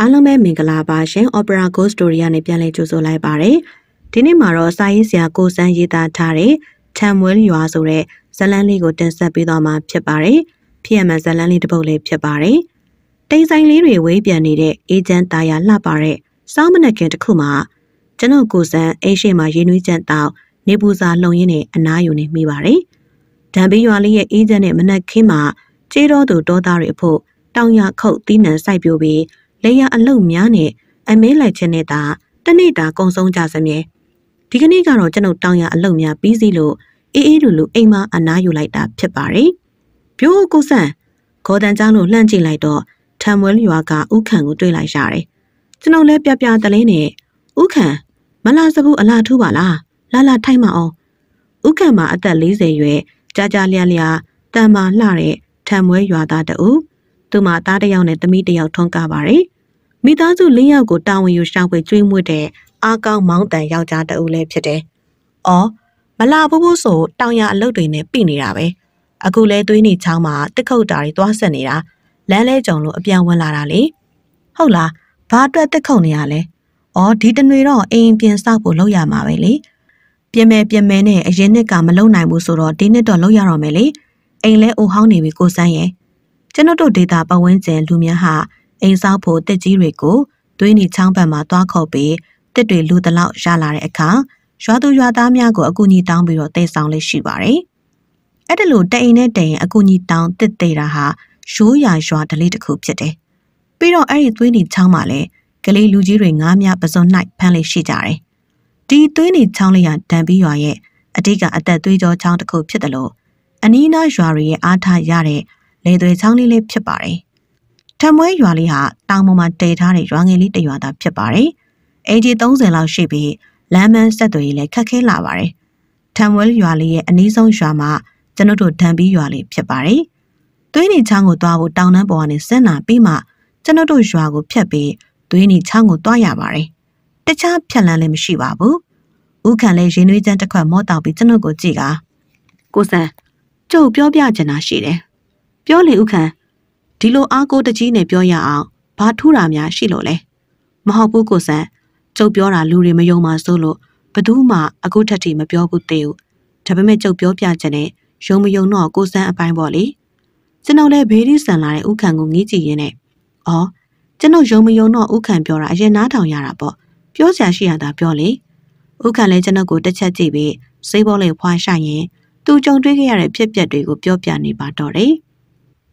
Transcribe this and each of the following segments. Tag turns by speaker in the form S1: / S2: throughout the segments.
S1: အားလုံးပဲမင်္ဂလာပါရှင် Opera Ghost Story ကနေပြန်လည်ကြိုဆိုလိုက်ပါရစေ။ဒီနေ့မှာတော့စာရေးဆရာကိုစန်းရေးသားထားတဲ့ထံမွေးရွာဆိုတဲ့ဇာတ်လမ်းလေးကိုတင်ဆက်ပေးသွားမှာဖြစ်ပါတယ်။ဖြစ်ရမှန်ဇာတ်လမ်းလေးတစ်ပုဒ်လေးဖြစ်ပါတယ်။တိမ်ဆိုင်လေးတွေဝေးပြန်နေတဲ့အေဂျင့်တာယာလှပါတဲ့စောင်းမနက်ခင်တစ်ခုမှာကျွန်တော်ကိုစန်းအိရှိမှာရင်းနှီးချက်တောက်နေပူစာလှုံရင်းနဲ့အနားယူနေမိပါတယ်။ဒံပီရွာလေးရဲ့အေဂျင့်နဲ့မနက်ခင်းမှာကျေးတော်သူတောသားတွေအဖို့တောင်ရခုတ်တီးနှံစိုက်ပျိုးပြီး လေယာအလုတ်များနဲ့အမဲလိုက်ခြင်းနဲ့သာတနေ့တာကုံဆုံးကြစမြဲဒီကနေ့ကတော့ကျွန်ုပ်တောင်ရအလုတ်များပြီးစီလို့အေးအေးလူလူအိမ်မအနားယူလိုက်တာဖြစ်ပါတယ်။ပြိုးကိုဆန်ဂေါ်တန်ကြားလို့လှမ်းကြည့်လိုက်တော့ထံမွဲလျွာကဥခန့်ကိုတွေ့လိုက်ရတယ်။ကျွန်ုပ်လည်းပြပြတလင်းနဲ့ဥခန့်မလာစဘူးအလားထူးပါလားလာလာထိုက်မအောင်ဥခန့်မှာအသက်40ရွယ်ကြာကြာလျားလျားတန်မာလှတဲ့ထံမွဲရွာသားတူသူမသားတစ်ယောက်နဲ့သမီးတစ်ယောက်ထွန်းကားပါတယ် မိသားစု၄ယောက်ကိုတာဝန်ယူရှာဖွေကျွေးမွေးတဲ့အားကောင်းမောင်းတန်ယောက်ျားတဦးလည်းဖြစ်တယ်။အော်မလာဘူးဘူးဆိုတောင်ရအလုတ်တွေနဲ့ပြိနေတာပဲ။အခုလဲသွေးနေချောင်းမှာတစ်ခုတ်တာတွေသွားဆက်နေတာလမ်းလဲကြုံလို့အပြန်ဝင်လာတာလေ။ဟုတ်လားဘာအတွက်တစ်ခုတ်နေရလဲ။အော်ဒီတနွေတော့အိမ်ပြင်ဆောက်ဖို့လုပ်ရမှာပဲလေ။ပြင်မယ်ပြင်မယ်နဲ့အရင်နှစ်ကမလုံနိုင်ဘူးဆိုတော့ဒီနှစ်တော့လုပ်ရတော့မယ်လေ။အိမ်လဲအိုဟောင်းနေပြီကိုစန်းရဲ့။ကျွန်တော်တို့ဒေတာပတ်ဝန်းကျင်လူများဟာ အိမ်ဆောက်ဖို့တက်ကြီးတွေကိုသွေးနီချောင်းဘက်မှာသွားခုတ်ပြီးတက်တွေလူတလောက်ရလာတဲ့အခါရွာသူရွာသားများကိုအကူအညီတောင်းပြီးတော့တည်ဆောင်လေးရှိပါတယ်။အဲ့ဒါလို့တအိမ်နဲ့တအိမ်အကူအညီတောင်းတစ်သေးတာဟာရိုးရာရွာဒလေးတစ်ခုဖြစ်တယ်။ပြီးတော့အဲ့ဒီသွေးနီချောင်းမှာလည်းကလေးလူကြီးတွေငားများပစွန်၌ဖမ်းလေးရှိကြတယ်။ဒီသွေးနီချောင်းလေးကတန်ပြီးရွာရဲ့အတိတ်ကအသက်သွေးကြောချောင်းတစ်ခုဖြစ်တယ်လို့အနီးနားရွာတွေရဲ့အားထားရတဲ့လေသွေးချောင်းလေးလေးဖြစ်ပါတယ်။ထ မွဲရွာလေးဟာတောင်ပေါ်မှာတည်ထားတဲ့ရွာငယ်လေးတစ်ရွာသားဖြစ်ပါတယ်။အိမ်ကြီး30လောက်ရှိပြီးလမ်းမန်းဆက်သွယ်ရေးလည်းခက်ခဲလာပါတယ်။ထမွဲရွာလေးရဲ့အနီးဆုံးရွာမှာကျွန်တို့ဒံပီးရွာလေးဖြစ်ပါတယ်။သွေးနီချောင်းကိုသွားဖို့တောင်တန်းပေါ်ကနေဆင်းလာပြီးမှကျွန်တို့ရွာကိုဖြတ်ပြီးသွေးနီချောင်းကိုသွားရပါတယ်။တခြားဖြတ်လန်းလည်းမရှိပါဘူး။ဥခံလည်းရင်နွေးချမ်းတစ်ခွက်မော့တောက်ပြီးကျွန်တို့ကိုကြည့်ကကိုစံကျုပ်ပြောပြချင်တာရှိတယ်။ပြောလေဥခံ ဒီလိုအားကိုတကြီးနဲ့ပြောရအောင်ဘာထူးတာများရှိလို့လဲမဟုတ်ဘူးကိုဆန်ကျုပ်ပြောတာလူတွေမယုံပါစိုးလို့ဘသူမှအခုထက်ထိမပြောဘူးသေးဘူးဒါပေမဲ့ကျုပ်ပြောပြချင်တဲ့ယုံမယုံတော့ကိုဆန်းအပိုင်းပေါ့လေကျွန်တော်လည်းဘေးဒီဆန်လာတဲ့ဥခံကိုငေးကြည့်ရင်းနဲ့အော်ကျွန်တော်ယုံမယုံတော့ဥခံပြောတာအရင်နားထောင်ရတာပေါ့ပြောစရာရှိရတာပြောလေဥခံလည်းကျွန်တော်ကိုတစ်ချက်ကြည့်ပြီးစိတ်ဘောလေးဖွာရှိုင်ရင်သူကြုံတွေ့ခဲ့ရတဲ့ဖြစ်ပျက်တွေကိုပြောပြနေပါတော့တယ်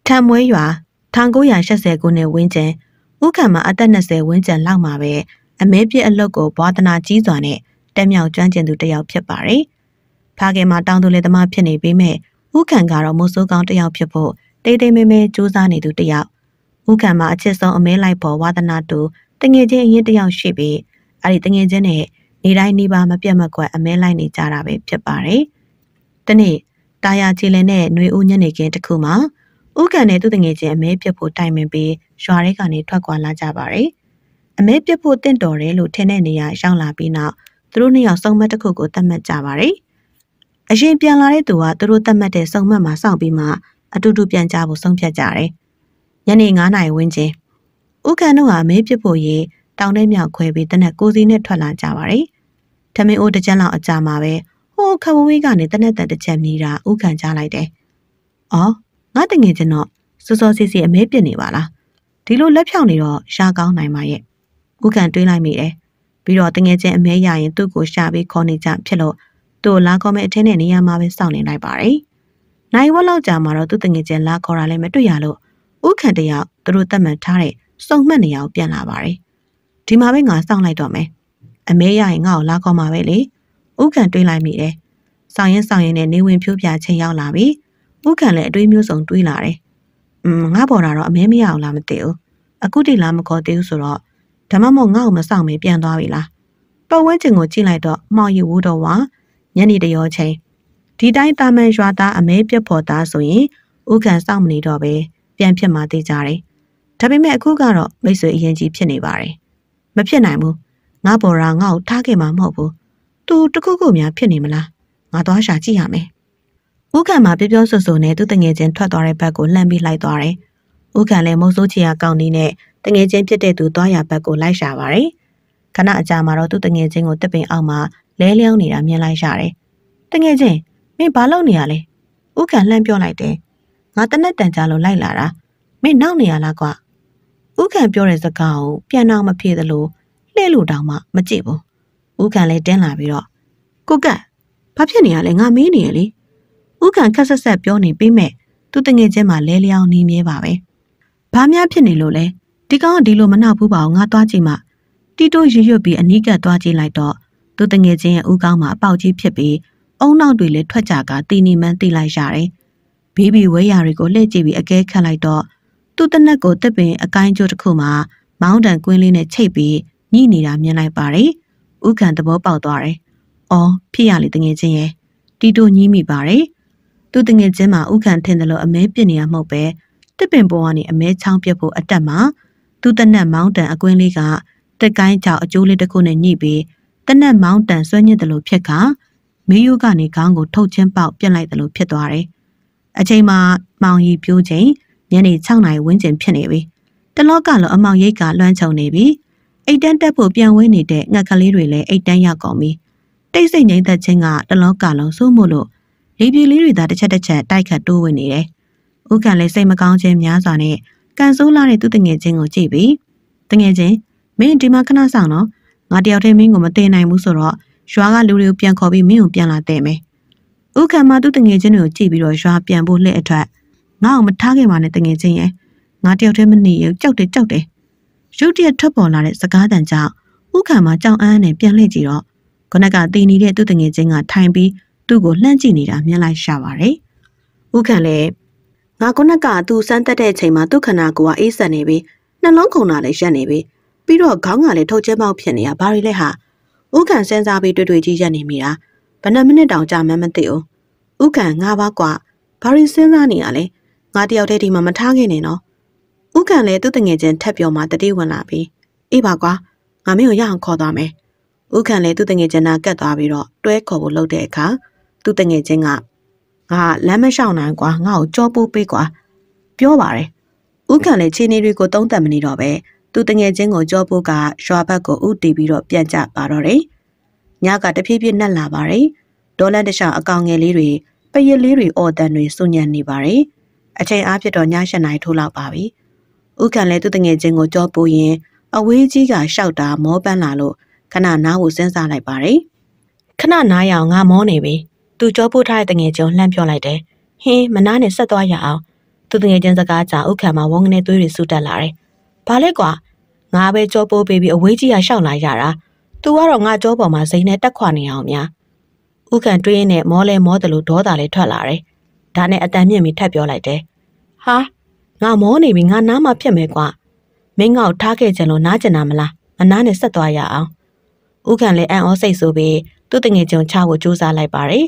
S1: ထံမွေးရွာ 1980ခုနှစ်ဝန်းကျင်ဥက္ကံမှာအသက်20ဝန်းကျင်လောက်မှာပဲအမဲပြစ်အလုတ်ကိုဘွာသနာကြီးစွာနဲ့တက်မြောက်ကျွမ်းကျင်သူတစ်ယောက်ဖြစ်ပါတယ်။ဖားကင်မှာတောင်းသူလေသမားဖြစ်နေပေမဲ့ဥက္ကံကတော့မိုးစိုးကောင်းတစ်ယောက်ဖြစ်ဖို့တိတ်တိတ်မဲမဲစူးစမ်းနေသူတစ်ယောက်ဥက္ကံမှာအချစ်ဆုံးအမဲလိုက်ပေါ်ဝါသနာတူတငယ်ချင်းအရင်တစ်ယောက်ရှိပြီးအဲ့ဒီတငယ်ချင်းနဲ့နေတိုင်းနေပါမပြတ်မကွက်အမဲလိုက်နေကြတာပဲဖြစ်ပါတယ်။ဒီနေ့တာယာချီလင်နဲ့ຫນွေဦးညနေခင်းတစ်ခုမှာ ဥက္ကန်နဲ့သူ့တငယ်ချင်းအမဲပြစ်ဖို့တိုင်ပင်ပြီးရွာထဲကနေထွက်ခွာလာကြပါတယ်။အမဲပြစ်ဖို့တင့်တော်တယ်လို့ထင်တဲ့နေရာရောက်လာပြီးနောက်သူတို့နှစ်ယောက်စုံမက်တစ်ခုကိုသတ်မှတ်ကြပါတယ်။အရင်ပြန်လာတဲ့သူကသူတို့သတ်မှတ်တဲ့စုံမက်မှာစောင့်ပြီးမှအတူတူပြန်ကြဖို့ဆုံးဖြတ်ကြတယ်။ညနေ9နာရီဝန်းကျင်ဥက္ကန်တို့ကအမဲပြစ်ဖို့ရေးတောင်ထဲမြောက်ခွဲပြီးတနက်ကိုစီနဲ့ထွက်လာကြပါတယ်။ထမင်းအိုးတစ်ကြက်လောက်အကြာမှာပဲဟိုခဝဝေးကနေတနက်တန်တစ်ချက်မြည်တာဥက္ကန်ကြားလိုက်တယ်။အော် ငါတငယ်ချင်းတော့စောစောစီစီအမဲပြစ်နေပါလားဒီလိုလက်ဖြောင်နေတော့ရှားကောင်းနိုင်ပါရဲ့ဥက္ကန်တွေးလိုက်မိတယ်ပြီးတော့တငယ်ချင်းအမဲရရင်သူ့ကိုရှာပြီးခေါ်နေကြဖြစ်လို့သူ့လာခေါ်မဲ့အထင်းနဲ့နေရာမှာပဲစောင့်နေလိုက်ပါတယ်နိုင်ဝက်လောက်ကြာမှတော့သူ့တငယ်ချင်းလာခေါ်တာလည်းမတွေ့ရလို့ဥက္ကန်တယောက်သူတို့တတ်မှတ်ထားတဲ့စုံမှတ်နေရာကိုပြန်လာပါတယ်ဒီမှာပဲငါစောင့်လိုက်တော့မယ်အမဲရရင်ငါ့ကိုလာခေါ်မှာပဲလေဥက္ကန်တွေးလိုက်မိတယ်ဆောင်ရင်ဆောင်ရင်နဲ့နေဝင်ဖြိုးပြချင်းရောက်လာပြီ ဥက္ကံလည်းအတွေးမျိုးစုံတွေးလာတယ်။อืมငါပေါ်တာတော့အမဲမရအောင်လားမသိဘူး။အခုတိလားမခေါ်သေးဘူးဆိုတော့ဓမ္မမို့ငါ့ကိုမဆောင်မေးပြန်သွားပြီလား။ပတ်ဝန်းကျင်ကိုကြည့်လိုက်တော့မောင်ရီဝူတော့ဝါညနေတရောချင်းဒီတိုင်းတာမန်ရွာသားအမဲပြက်ဖို့သားဆိုရင်ဥက္ကံစောင့်မနေတော့ပဲပြန်ဖြစ်မှသိကြတယ်။ဒါပေမဲ့အခုကတော့မိတ်ဆွေအရင်ကြီးဖြစ်နေပါတယ်။မဖြစ်နိုင်ဘူး။ငါပေါ်တာငါ့ကိုထားခဲ့မှာမဟုတ်ဘူး။ तू တခုခုများဖြစ်နေမလား။ငါသွားရှာကြည့်ရမယ်။ ဥက္ကံမှာပြပြောဆိုဆိုနဲ့သူတငယ်ချင်းထွက်သွားတဲ့ဘက်ကိုလှမ်းပြီးလိုက်သွားတယ်။ဥက္ကံလည်းမုတ်ဆိုးချီယာကောင်းနေနဲ့တငယ်ချင်းဖြစ်တဲ့သူသွားရဘက်ကိုလိုက်ရှာပါတယ်ခဏအကြာမှာတော့သူ့တငယ်ချင်းကိုတစ်ပင်အောက်မှာလဲလျောင်းနေတာမြင်လိုက်ရတယ်တငယ်ချင်းမင်းဘာလုပ်နေရလဲဥက္ကံလှမ်းပြောလိုက်တယ်ငါတနက်တန်ကြလို့လိုက်လာတာမင်းနောက်နေရလားကွာဥက္ကံပြောတဲ့စကားကိုပြန်တော့မဖြေသလိုလှဲ့လို့တောင်မှမကြည့်ဘူးဥက္ကံလည်းတင်းလာပြီးတော့ကိုကတ်ဘာဖြစ်နေရလဲငါမေးနေရလေ ဥက္ကံခက်ဆက်ဆက်ပြောနေပြီးမဲ့သူတငယ်ချင်းမှလဲလျောင်းနေမြဲပါပဲဘာများဖြစ်နေလို့လဲဒီကောင်ကဒီလိုမနှောက်ဘူးပါအောင်ငါသွားကြည့်မှတီတိုရွရွပြီးအနီးကပ်သွားကြည့်လိုက်တော့သူတငယ်ချင်းရဲ့ဥကောင်းမှာအပေါက်ကြီးဖြစ်ပြီးအုံနောက်တွေလည်းထွက်ကြကတီနီမန်းတီလိုက်ရတယ်ဘေးဘီဝဲရာတွေကိုလှည့်ကြည့်ပြီးအကဲခတ်လိုက်တော့သူ့တနက်ကိုတစ်ပင်အကိုင်းကျိုးတစ်ခုမှာမောင်းတန်ကွင်းလေးနဲ့ချိတ်ပြီးညှိနေတာမြင်လိုက်ပါတယ်ဥက္ကံသဘောပေါက်သွားတယ်အော်ဖြစ်ရလေတငယ်ချင်းရဲ့တီတိုညှိမိပါတယ် သူတငယ်ချင်းမှာဥက္ကံထင်တယ်လို့အမဲပြစ်နေရမဟုတ်ပဲတစ်ပင်ပေါ်ကနေအမဲချောင်းပြတ်ဖို့အတက်မှာသူ့တနက်မောင်းတန်အကွင်းလေးကတက်ကိုင်းကြောက်အကျိုးလေးတစ်ခုနဲ့ညှိပြီးတနက်မောင်းတန်ဆွဲညစ်တယ်လို့ဖြစ်ကမေးယိုးကနေခေါင်းကိုထုတ်ချင်းပေါက်ပြက်လိုက်တယ်လို့ဖြစ်သွားတယ်။အချိန်မှာမောင်ရီပြိုးချိန်ညနေ6နာရီဝန်းကျင်ဖြစ်နေပြီ။တလောကလုံးအမောင်ရိတ်ကလွှမ်းချုံနေပြီ။အိတ်တန်းတက်ဖို့ပြန်ဝင်းနေတဲ့ငှက်ကလေးတွေလည်းအိတ်တန်းရောက်ကုန်ပြီ။တိတ်ဆိတ်ငိမ့်သက်ခြင်းကတလောကလုံးစိုးမို့လို့ လေပြေလေးတွေသာတစ်ချက်တစ်ချက်တိုက်ခတ်တိုးဝင်နေတယ်။ဥက္ကံလည်းစိတ်မကောင်းခြင်းများစွာနဲ့ကန်ဆိုးလာတဲ့သူတငယ်ချင်းကိုကြည့်ပြီးတငယ်ချင်းမင်းဒီမှာခဏဆောင်တော့ငါတယောက်တည်းမင်းကိုမသိနိုင်ဘူးဆိုတော့ရွာကလူတွေကိုပြန်ခေါ်ပြီးမင်းကိုပြန်လာတဲ့မယ်။ဥက္ကံမသူ့တငယ်ချင်းတွေကိုကြည့်ပြီးတော့ရွာပြန်ဖို့လှည့်အထွက်ငါ့ကိုမထားခဲ့ပါနဲ့တငယ်ချင်းရဲ့ငါတယောက်တည်းမနေရကြောက်တယ်ကြောက်တယ်။ရုတ်တရက်ထွက်ပေါ်လာတဲ့စကားတန်ကြောင့်ဥက္ကံမကြောင်အန်းနဲ့ပြန်လှည့်ကြည့်တော့ခဏကတည်နေတဲ့သူ့တငယ်ချင်းကထိုင်ပြီး သူ့ကိုလှမ်းကြည့်နေတာမြင်လိုက်ရပါတယ်။ဥက္ကံလည်းငါခုနကသူစမ်းတက်တဲ့အချိန်မှာသူ့ခန္ဓာကိုယ်ကအေးစက်နေပြီးနှလုံးခုန်တာလည်းရက်နေပြီးပြီးတော့ခေါင်းကလည်းထုတ်ကျဲပေါက်ဖြစ်နေတာဘာတွေလဲဟာဥက္ကံစဉ်းစားပြီးတွေ့တွေ့ကြီးရက်နေမိတာဘယ်နှမိနစ်တောင်ကြာမှမသိဘူး။ဥက္ကံငါပါကွာဘာတွေစဉ်းစားနေရလဲငါတယောက်တည်းဒီမှာမထားခဲ့နဲ့နော်။ဥက္ကံလည်းသူ့တငယ်ချင်းထက်ပြောမှတတိဝင်လာပြီးအေးပါကွာငါမင်းကိုရအောင်ခေါ်သွားမယ်။ဥက္ကံလည်းသူ့တငယ်ချင်းနာကတ်သွားပြီးတော့တွဲခေါ်ဖို့လုပ်တဲ့အခါ သူ့တငယ်ချင်းကငါလမ်းမလျှောက်နိုင်ကွာငါ့ကိုကြောပိုးပေးကွာပြောပါတယ်ဥက္ကံလည်းခြေနေတွေကိုတုံးတက်မနေတော့ပဲသူတငယ်ချင်းကိုကြောပိုးကရွာဘက်ကိုဥတီပြီးတော့ပြန်ကျပါတော့တယ်ညကတဖြည်းဖြည်းနှက်လာပါတယ်ဒေါ်လန်တခြားအကောင်ငယ်လေးတွေပရစ်လေးတွေအော်တန်တွေစုညံ့နေပါတယ်အချိန်အားဖြင့်တော့ည၈နာရီထိုးလောက်ပါပြီဥက္ကံလည်းသူတငယ်ချင်းကိုကြောပိုးရင်အဝေးကြီးကရှောက်တာမောပန်းလာလို့ခဏနားကိုစဉ်းစားလိုက်ပါတယ်ခဏနားရအောင်ငါမောနေပြီ သူကြောပိုးထားတဲ့တငယ်ချင်းလှမ်းပြောလိုက်တယ်ဟင်းမနာနဲ့ဆက်သွားရအောင်သူတငယ်ချင်းစကားကြောင့်ဥက္ကံမှာဝငနေသွေးတွေဆူတက်လာတယ်ဘာလဲကွာငါပဲကြောပိုးပေးပြီးအဝေးကြီးကရှောက်လာရတာသူကတော့ငါကြောပေါ်မှာစိန်နဲ့တက်ခွာနေအောင်များဥက္ကံတွေးရင်းနဲ့မောလဲမောတယ်လို့ဒေါသလေးထွက်လာတယ်ဒါနဲ့အတန်မြင့်ပြီးထပ်ပြောလိုက်တယ်ဟာငါမောနေပြီငါနားမှာဖြစ်မယ်ကွာမင်းငေါ့ထားခဲ့ကြလို့နားကျင်တာမလားမနားနဲ့ဆက်သွားရအောင်ဥက္ကံလည်းအံ့ဩစိတ်ဆိုပြီးသူ့တငယ်ချင်းချဖို့ကြိုးစားလိုက်ပါတယ်